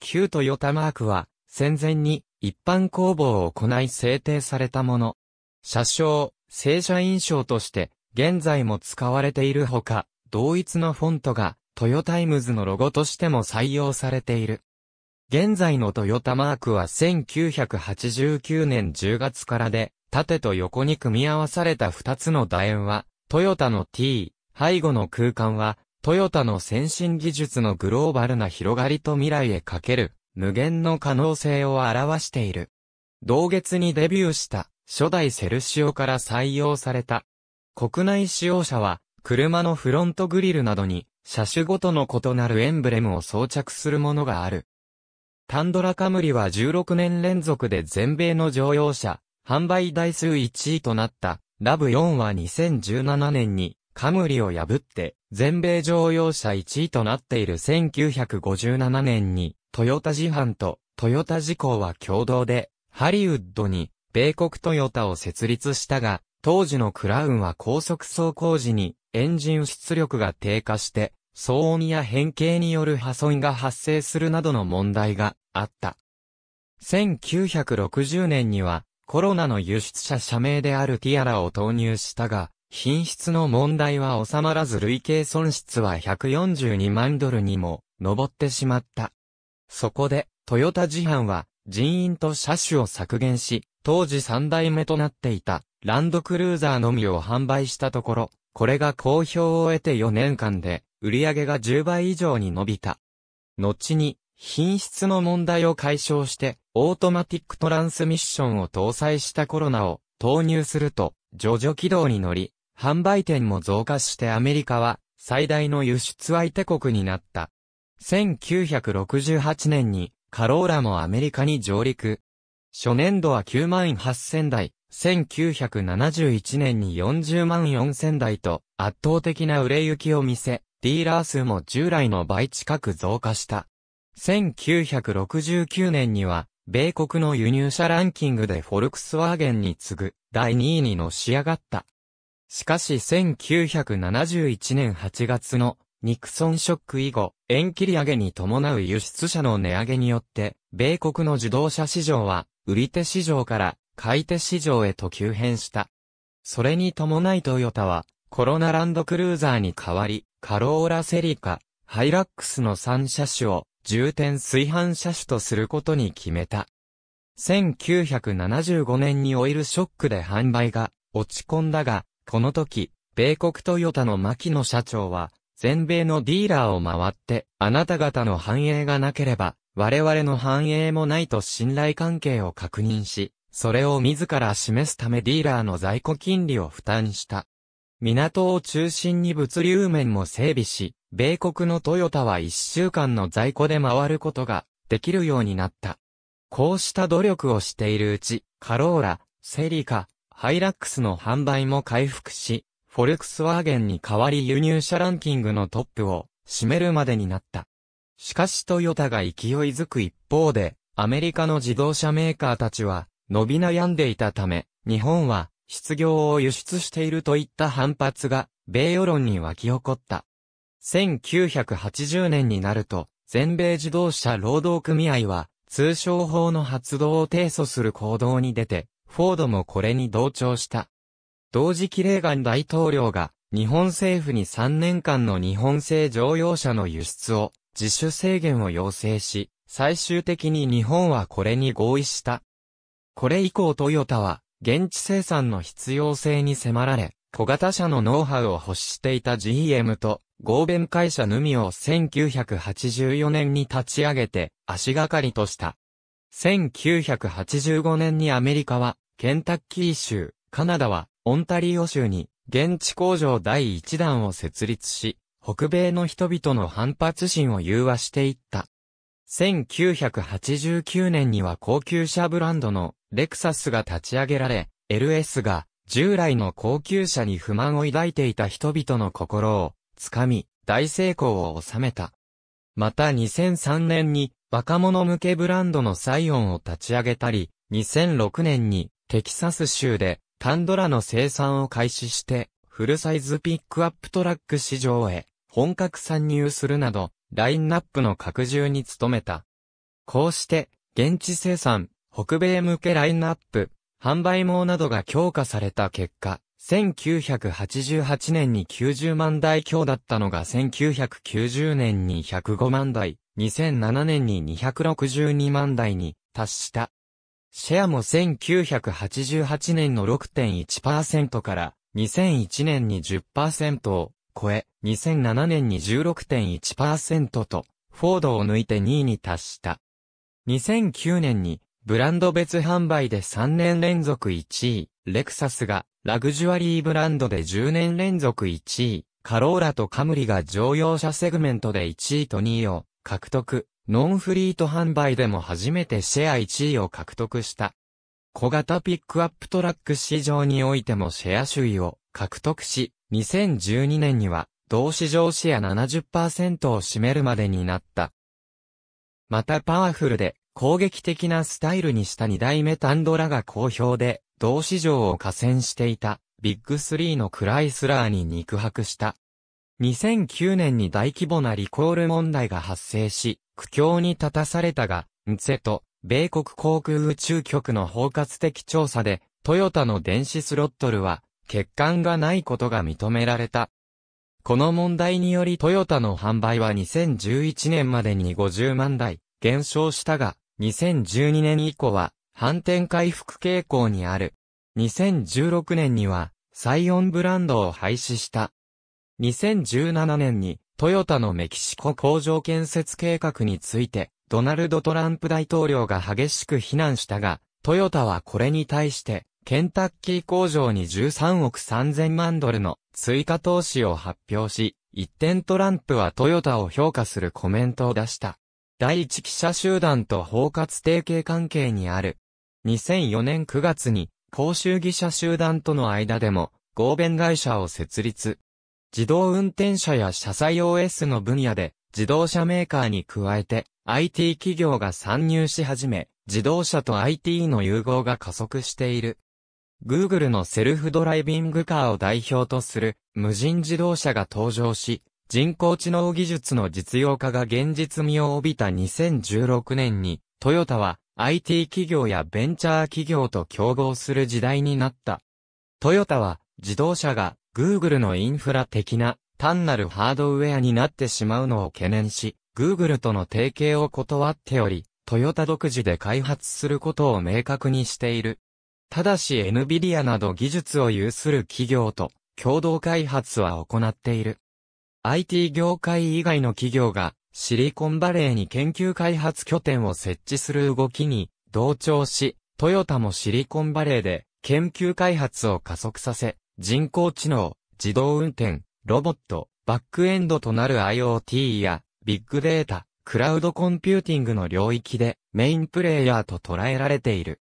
旧トヨタマークは戦前に一般公募を行い制定されたもの。社章、正社員証として現在も使われているほか、同一のフォントがトヨタイムズのロゴとしても採用されている。現在のトヨタマークは1989年10月からで、縦と横に組み合わされた2つの楕円は、トヨタの T、背後の空間は、トヨタの先進技術のグローバルな広がりと未来へかける、無限の可能性を表している。同月にデビューした初代セルシオから採用された。国内使用者は、車のフロントグリルなどに、車種ごとの異なるエンブレムを装着するものがある。タンドラカムリは16年連続で全米の乗用車、販売台数1位となった。ラブ4は2017年にカムリを破って全米乗用車1位となっている1957年にトヨタ自販とトヨタ自工は共同でハリウッドに米国トヨタを設立したが当時のクラウンは高速走行時にエンジン出力が低下して騒音や変形による破損が発生するなどの問題があった。1960年にはコロナの輸出者社名であるティアラを投入したが、品質の問題は収まらず累計損失は142万ドルにも上ってしまった。そこで、トヨタ自販は人員と車種を削減し、当時3代目となっていたランドクルーザーのみを販売したところ、これが好評を得て4年間で売上が10倍以上に伸びた。後に品質の問題を解消して、オートマティックトランスミッションを搭載したコロナを投入すると、徐々起動に乗り、販売店も増加してアメリカは最大の輸出相手国になった。1968年にカローラもアメリカに上陸。初年度は9万8000台、1971年に40万4000台と圧倒的な売れ行きを見せ、ディーラー数も従来の倍近く増加した。1969年には、米国の輸入車ランキングでフォルクスワーゲンに次ぐ第2位にのし上がった。しかし1971年8月のニクソンショック以後、円切り上げに伴う輸出車の値上げによって、米国の自動車市場は、売り手市場から買い手市場へと急変した。それに伴いトヨタは、コロナランドクルーザーに代わり、カローラセリカ、ハイラックスの3車種を重点炊飯車種とすることに決めた。1975年にオイルショックで販売が落ち込んだが、この時、米国トヨタの牧野社長は、全米のディーラーを回って、あなた方の繁栄がなければ、我々の繁栄もないと信頼関係を確認し、それを自ら示すためディーラーの在庫金利を負担した。港を中心に物流面も整備し、米国のトヨタは1週間の在庫で回ることができるようになった。こうした努力をしているうち、カローラ、セリカ、ハイラックスの販売も回復し、フォルクスワーゲンに代わり輸入車ランキングのトップを占めるまでになった。しかしトヨタが勢いづく一方で、アメリカの自動車メーカーたちは伸び悩んでいたため、日本は失業を輸出しているといった反発が、米世論に湧き起こった。1980年になると、全米自動車労働組合は、通商法の発動を提訴する行動に出て、フォードもこれに同調した。同時期レーガン大統領が、日本政府に3年間の日本製乗用車の輸出を自主制限を要請し、最終的に日本はこれに合意した。これ以降トヨタは、現地生産の必要性に迫られ、小型車のノウハウを欲していた GM と合弁会社ヌミを1984年に立ち上げて足がかりとした。1985年にアメリカはケンタッキー州、カナダはオンタリオ州に現地工場第1弾を設立し、北米の人々の反発心を融和していった。1989年には高級車ブランドのレクサスが立ち上げられ、LS が従来の高級車に不満を抱いていた人々の心をつかみ、大成功を収めた。また2003年に若者向けブランドのサイオンを立ち上げたり、2006年にテキサス州でタンドラの生産を開始してフルサイズピックアップトラック市場へ本格参入するなどラインナップの拡充に努めた。こうして、現地生産、北米向けラインナップ、販売網などが強化された結果、1988年に90万台強だったのが1990年に105万台、2007年に262万台に達した。シェアも1988年の6.1%から2001年に10%を超え、2007年に16.1%と、フォードを抜いて2位に達した。2009年に、ブランド別販売で3年連続1位、レクサスが、ラグジュアリーブランドで10年連続1位、カローラとカムリが乗用車セグメントで1位と2位を獲得、ノンフリート販売でも初めてシェア1位を獲得した。小型ピックアップトラック市場においてもシェア首位を獲得し、2012年には同市場シェア70%を占めるまでになった。またパワフルで攻撃的なスタイルにした2代目タンドラが好評で、同市場を加戦していたビッグ3のクライスラーに肉薄した。2009年に大規模なリコール問題が発生し、苦境に立たされたが、ンツェと米国航空宇宙局の包括的調査で、トヨタの電子スロットルは欠陥がないことが認められた。この問題によりトヨタの販売は2011年までに50万台減少したが、2012年以降は反転回復傾向にある。2016年にはサイオンブランドを廃止した。2017年にトヨタのメキシコ工場建設計画についてドナルド・トランプ大統領が激しく非難したが、トヨタはこれに対してケンタッキー工場に13億3000万ドルの追加投資を発表し、一点トランプはトヨタを評価するコメントを出した。第一記者集団と包括提携関係にある。2004年9月に、公衆記者集団との間でも、合弁会社を設立。自動運転車や車載 OS の分野で自動車メーカーに加えて IT 企業が参入し始め、自動車と IT の融合が加速している。Google のセルフドライビングカーを代表とする無人自動車が登場し、人工知能技術の実用化が現実味を帯びた2016年に、トヨタは IT 企業やベンチャー企業と競合する時代になった。トヨタは自動車が Google のインフラ的な単なるハードウェアになってしまうのを懸念し、Google との提携を断っており、トヨタ独自で開発することを明確にしている。ただし NVIDIA など技術を有する企業と共同開発は行っている。IT 業界以外の企業がシリコンバレーに研究開発拠点を設置する動きに同調し、トヨタもシリコンバレーで研究開発を加速させ、人工知能、自動運転、ロボット、バックエンドとなる IoT やビッグデータ、クラウドコンピューティングの領域でメインプレイヤーと捉えられている。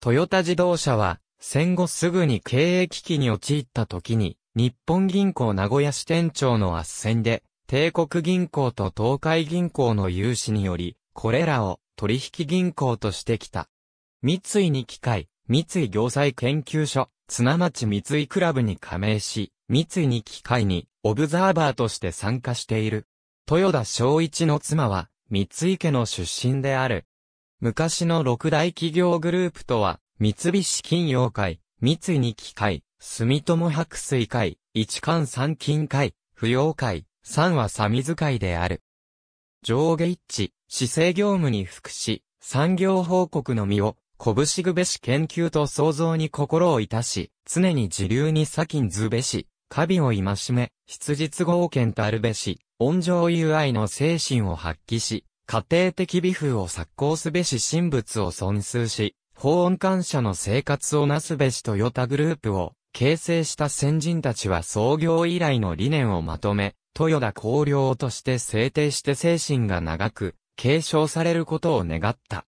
トヨタ自動車は戦後すぐに経営危機に陥った時に日本銀行名古屋支店長の斡旋で帝国銀行と東海銀行の融資によりこれらを取引銀行としてきた。三井に機械、三井行災研究所、綱町三井クラブに加盟し、三井に機械に、オブザーバーとして参加している。豊田昭一の妻は、三井家の出身である。昔の六大企業グループとは、三菱金融会、三井に機械、住友白水会、一貫三金会、不要会、三は三水会である。上下一致、市政業務に服し、産業報告のみを、拳ぐべし研究と創造に心をいたし、常に自流に先んずべし、カビを戒め、質実合憲たるべし、温情友愛の精神を発揮し、家庭的美風を作行すべし神仏を尊崇し、法恩感謝の生活をなすべしトヨタグループを形成した先人たちは創業以来の理念をまとめ、豊田公領として制定して精神が長く、継承されることを願った。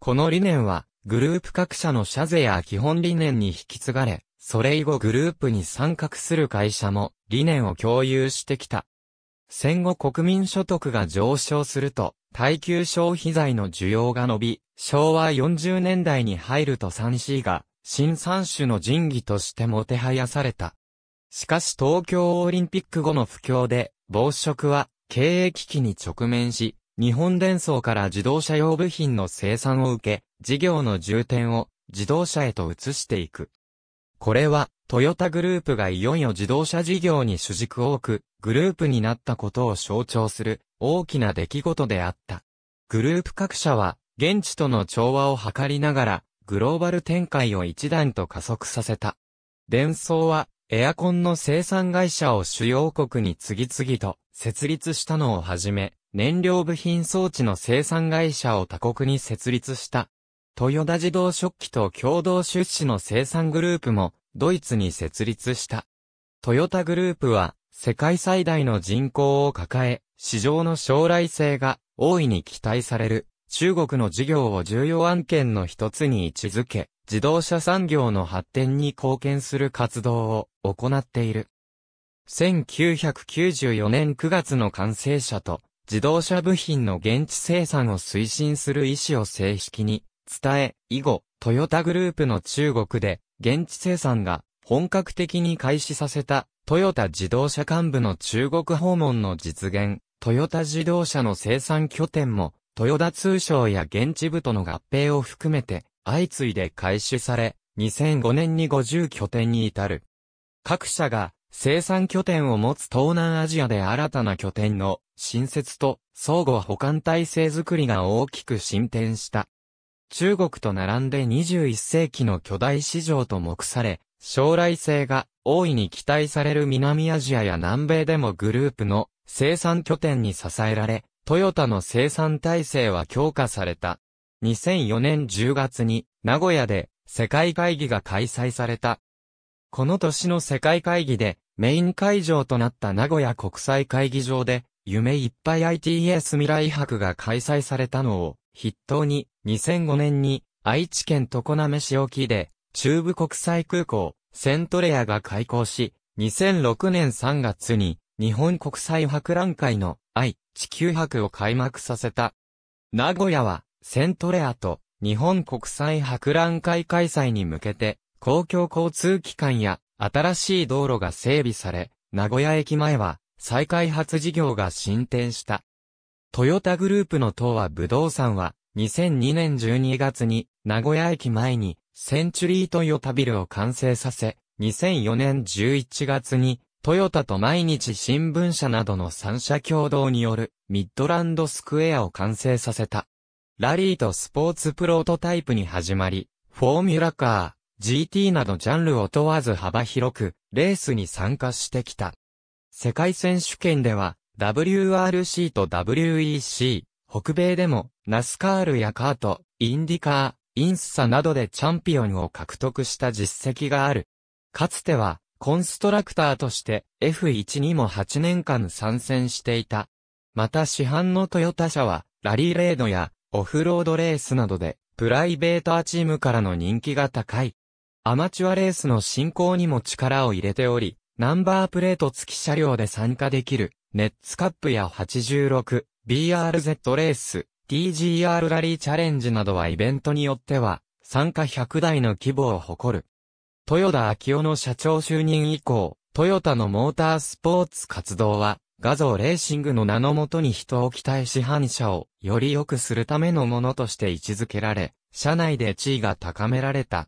この理念は、グループ各社の社税や基本理念に引き継がれ、それ以後グループに参画する会社も理念を共有してきた。戦後国民所得が上昇すると、耐久消費財の需要が伸び、昭和40年代に入ると 3C が新三種の神器としてもてはやされた。しかし東京オリンピック後の不況で、暴食は経営危機に直面し、日本電装から自動車用部品の生産を受け、事業の重点を自動車へと移していく。これは、トヨタグループがいよいよ自動車事業に主軸を置くグループになったことを象徴する大きな出来事であった。グループ各社は、現地との調和を図りながら、グローバル展開を一段と加速させた。電装は、エアコンの生産会社を主要国に次々と設立したのをはじめ、燃料部品装置の生産会社を他国に設立した。トヨタ自動食器と共同出資の生産グループもドイツに設立した。トヨタグループは世界最大の人口を抱え、市場の将来性が大いに期待される中国の事業を重要案件の一つに位置づけ、自動車産業の発展に貢献する活動を行っている。1994年9月の完成車と自動車部品の現地生産を推進する意思を正式に伝え、以後、トヨタグループの中国で現地生産が本格的に開始させたトヨタ自動車幹部の中国訪問の実現、トヨタ自動車の生産拠点もトヨタ通商や現地部との合併を含めて相次いで開始され、2005年に50拠点に至る。各社が生産拠点を持つ東南アジアで新たな拠点の新設と相互保管体制づくりが大きく進展した。中国と並んで21世紀の巨大市場と目され、将来性が大いに期待される南アジアや南米でもグループの生産拠点に支えられ、トヨタの生産体制は強化された。2004年10月に名古屋で世界会議が開催された。この年の世界会議でメイン会場となった名古屋国際会議場で夢いっぱい ITS 未来博が開催されたのを筆頭に2005年に愛知県常滑市沖で中部国際空港セントレアが開港し2006年3月に日本国際博覧会の愛・地球博を開幕させた。名古屋はセントレアと日本国際博覧会開催に向けて公共交通機関や新しい道路が整備され、名古屋駅前は再開発事業が進展した。トヨタグループの東和不動産は2002年12月に名古屋駅前にセンチュリートヨタビルを完成させ、2004年11月にトヨタと毎日新聞社などの3社共同によるミッドランドスクエアを完成させた。ラリーとスポーツプロトタイプに始まり、フォーミュラカー、GT などジャンルを問わず幅広く、レースに参加してきた。世界選手権では、WRC と WEC、北米でも、ナスカールやカート、インディカー、インスサなどでチャンピオンを獲得した実績がある。かつては、コンストラクターとして F1 にも8年間参戦していた。また市販のトヨタ車は、ラリーレードやオフロードレースなどで、プライベートチームからの人気が高い。アマチュアレースの進行にも力を入れており、ナンバープレート付き車両で参加できる、ネッツカップや86、BRZ レース、TGR ラリーチャレンジなどはイベントによっては、参加100台の規模を誇る。豊田昭夫の社長就任以降、トヨタのモータースポーツ活動は、画像レーシングの名のもとに人を鍛え市販車をより良くするためのものとして位置づけられ、社内で地位が高められた。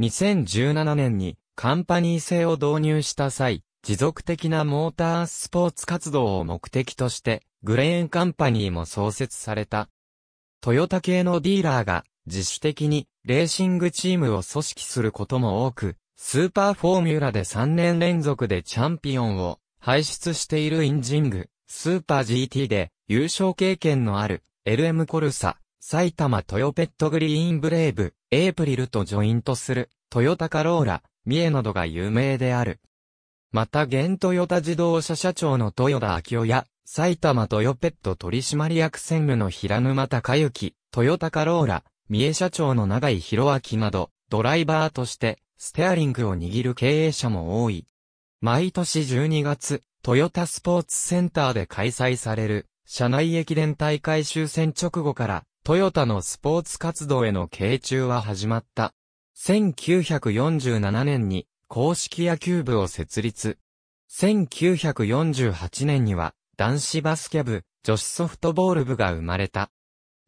2017年にカンパニー制を導入した際、持続的なモータースポーツ活動を目的として、グレーンカンパニーも創設された。トヨタ系のディーラーが自主的にレーシングチームを組織することも多く、スーパーフォーミュラで3年連続でチャンピオンを輩出しているインジング、スーパー GT で優勝経験のある LM コルサ、埼玉トヨペットグリーンブレイブ、エイプリルとジョイントするトヨタカローラ、ミエなどが有名である。また現トヨタ自動車社長の豊田昭夫や埼玉トヨペット取締役専務の平沼隆之、トヨタカローラ、三重社長の長井博明など、ドライバーとして、ステアリングを握る経営者も多い。毎年12月、トヨタスポーツセンターで開催される、社内駅伝大会終戦直後から、トヨタのスポーツ活動への傾注は始まった。1947年に公式野球部を設立。1948年には男子バスケ部、女子ソフトボール部が生まれた。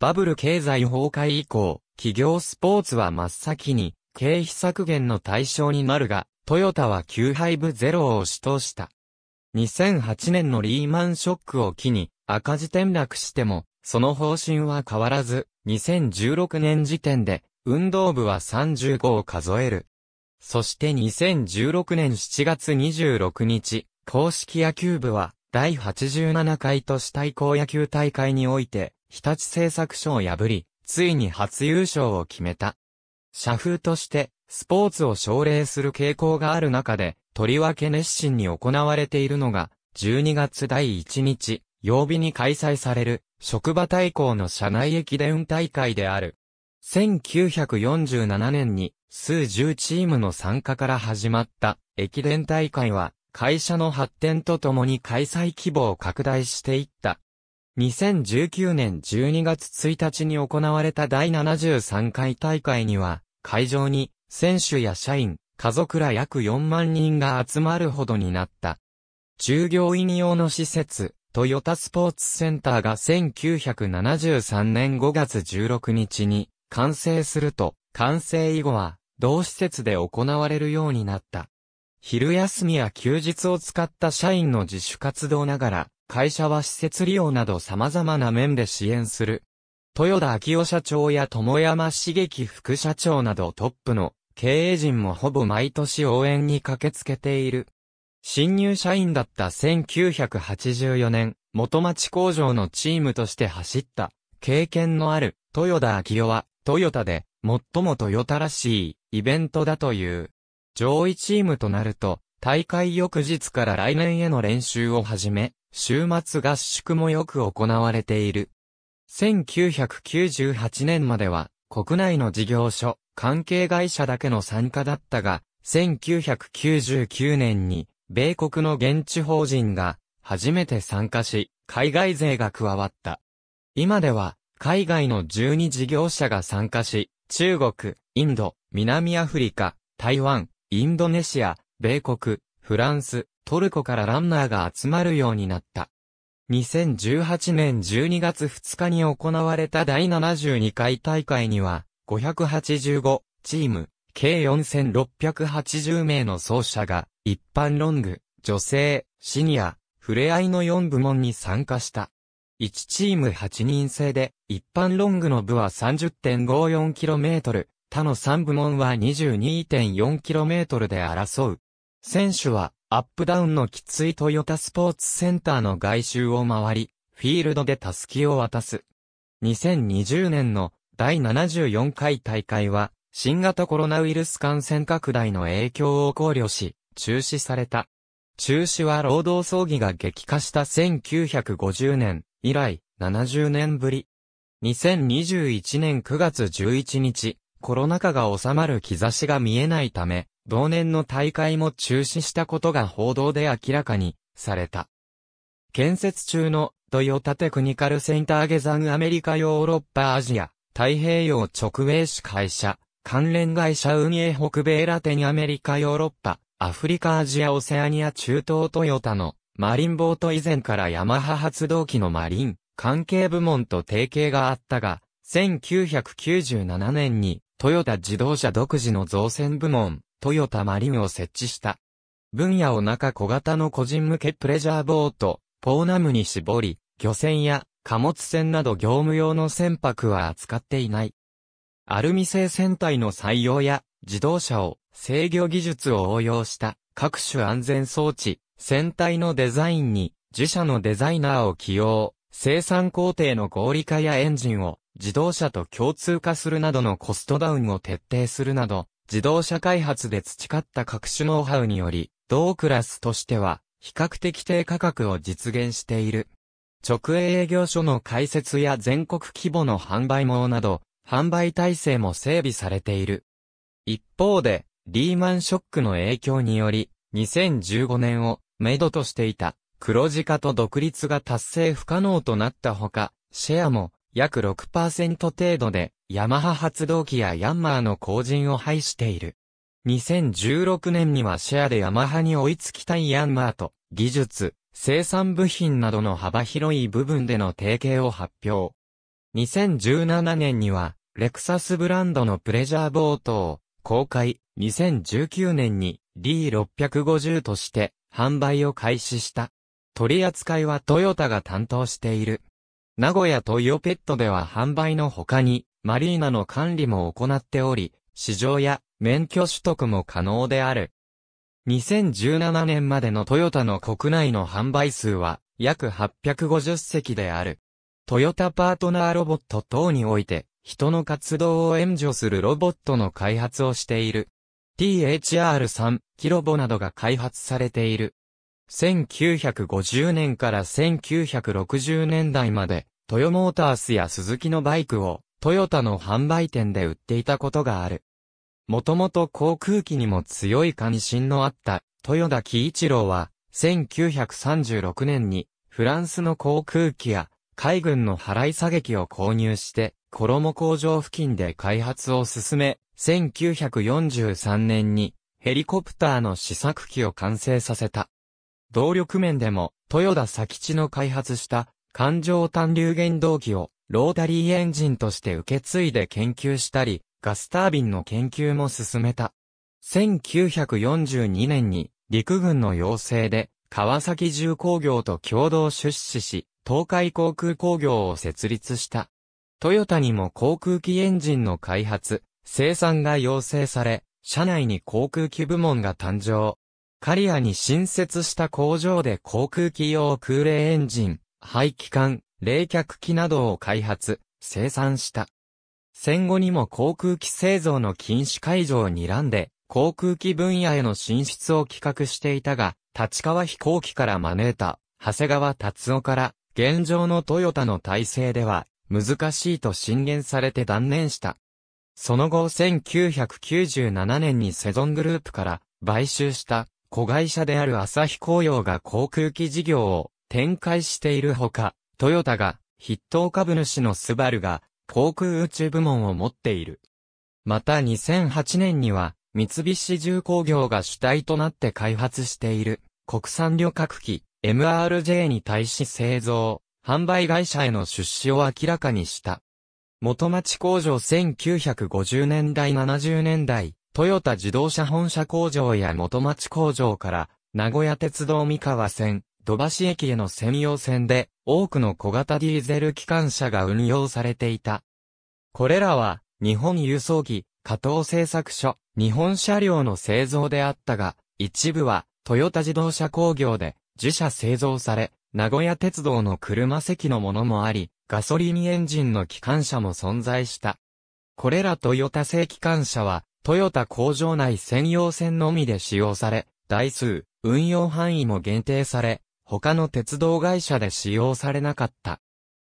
バブル経済崩壊以降、企業スポーツは真っ先に経費削減の対象になるが、トヨタは9廃部ゼロを主導した。2008年のリーマンショックを機に赤字転落しても、その方針は変わらず、2016年時点で運動部は35を数える。そして2016年7月26日、公式野球部は第87回都市対抗野球大会において、日立製作所を破り、ついに初優勝を決めた。社風として、スポーツを奨励する傾向がある中で、とりわけ熱心に行われているのが、12月第1日、曜日に開催される、職場対抗の社内駅伝大会である。1947年に、数十チームの参加から始まった駅伝大会は、会社の発展とともに開催規模を拡大していった。2019年12月1日に行われた第73回大会には、会場に選手や社員、家族ら約4万人が集まるほどになった。従業員用の施設、トヨタスポーツセンターが1973年5月16日に完成すると、完成以後は同施設で行われるようになった。昼休みや休日を使った社員の自主活動ながら、会社は施設利用など様々な面で支援する。豊田昭夫社長や友山茂樹副社長などトップの経営陣もほぼ毎年応援に駆けつけている。新入社員だった1984年、元町工場のチームとして走った経験のある豊田昭夫はトヨタで最もトヨタらしいイベントだという。上位チームとなると大会翌日から来年への練習を始め、週末合宿もよく行われている。1998年までは国内の事業所、関係会社だけの参加だったが、1999年に米国の現地法人が初めて参加し、海外勢が加わった。今では、海外の12事業者が参加し、中国、インド、南アフリカ、台湾、インドネシア、米国、フランス、トルコからランナーが集まるようになった。2018年12月2日に行われた第72回大会には、585チーム、計4680名の走者が、一般ロング、女性、シニア、触れ合いの4部門に参加した。1チーム8人制で、一般ロングの部は 30.54km、他の3部門は 22.4km で争う。選手は、アップダウンのきついトヨタスポーツセンターの外周を回り、フィールドでタスキを渡す。2020年の第74回大会は、新型コロナウイルス感染拡大の影響を考慮し、中止された。中止は労働争議が激化した1950年以来70年ぶり。2021年9月11日、コロナ禍が収まる兆しが見えないため、同年の大会も中止したことが報道で明らかにされた。建設中のトヨタテクニカルセンターゲザンアメリカヨーロッパアジア太平洋直営市会社関連会社運営北米ラテンアメリカヨーロッパ、アフリカアジアオセアニア中東トヨタのマリンボート以前からヤマハ発動機のマリン関係部門と提携があったが、1997年にトヨタ自動車独自の造船部門、トヨタマリンを設置した。分野を中小型の個人向けプレジャーボート、ポーナムに絞り、漁船や貨物船など業務用の船舶は扱っていない。アルミ製船体の採用や、自動車を制御技術を応用した各種安全装置、船体のデザインに自社のデザイナーを起用、生産工程の合理化やエンジンを自動車と共通化するなどのコストダウンを徹底するなど、自動車開発で培った各種ノウハウにより、同クラスとしては、比較的低価格を実現している。直営営業所の開設や全国規模の販売網など、販売体制も整備されている。一方で、リーマンショックの影響により、2015年をメドとしていた黒字化と独立が達成不可能となったほか、シェアも約6%程度で、ヤマハ発動機やヤンマーの後陣を排している。2016年にはシェアでヤマハに追いつきたいヤンマーと、技術、生産部品などの幅広い部分での提携を発表。2017年には、レクサスブランドのプレジャーボートを公開、2019年に D650 として販売を開始した。取り扱いはトヨタが担当している。名古屋トヨペットでは販売の他に、マリーナの管理も行っており、市場や免許取得も可能である。2017年までのトヨタの国内の販売数は約850隻である。トヨタパートナーロボット等において、人の活動を援助するロボットの開発をしている。THR3 キロボなどが開発されている。1950年から1960年代まで、トヨモータースやスズキのバイクをトヨタの販売店で売っていたことがある。もともと航空機にも強い関心のあった豊田喜一郎は、1936年にフランスの航空機や海軍の払い下げ機を購入して、衣工場付近で開発を進め、1943年にヘリコプターの試作機を完成させた。動力面でも、豊田佐吉の開発した環状単流原動機をロータリーエンジンとして受け継いで研究したり、ガスタービンの研究も進めた。1942年に陸軍の要請で川崎重工業と共同出資し、東海航空工業を設立した。トヨタにも航空機エンジンの開発、生産が要請され、社内に航空機部門が誕生。カリアに新設した工場で航空機用空冷エンジン、排気管、冷却機などを開発、生産した。戦後にも航空機製造の禁止解除を睨んで、航空機分野への進出を企画していたが、立川飛行機から招いた、長谷川達夫から、現状のトヨタの体制では難しいと進言されて断念した。その後1997年にセゾングループから買収した子会社である朝日工業が航空機事業を展開しているほか、トヨタが筆頭株主のスバルが航空宇宙部門を持っている。また2008年には三菱重工業が主体となって開発している国産旅客機 MRJ に対し製造、販売会社への出資を明らかにした。元町工場1950年代70年代、トヨタ自動車本社工場や元町工場から、名古屋鉄道三河線、土橋駅への専用線で、多くの小型ディーゼル機関車が運用されていた。これらは、日本輸送機、加藤製作所、日本車両の製造であったが、一部は、トヨタ自動車工業で、自社製造され、名古屋鉄道の車席のものもあり、ガソリンエンジンの機関車も存在した。これらトヨタ製機関車は、トヨタ工場内専用線のみで使用され、台数、運用範囲も限定され、他の鉄道会社で使用されなかった。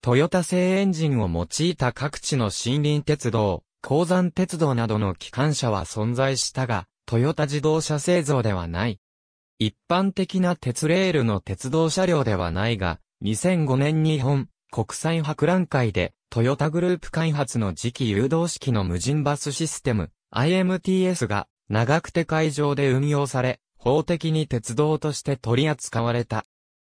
トヨタ製エンジンを用いた各地の森林鉄道、鉱山鉄道などの機関車は存在したが、トヨタ自動車製造ではない。一般的な鉄レールの鉄道車両ではないが、2005年日本国際博覧会で、トヨタグループ開発の次期誘導式の無人バスシステム、IMTS が、長久手会場で運用され、法的に鉄道として取り扱われた。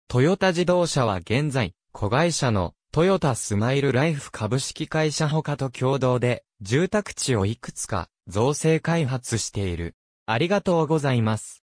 トヨタ自動車は現在、子会社のトヨタスマイルライフ株式会社他と共同で、住宅地をいくつか造成開発している。ありがとうございます。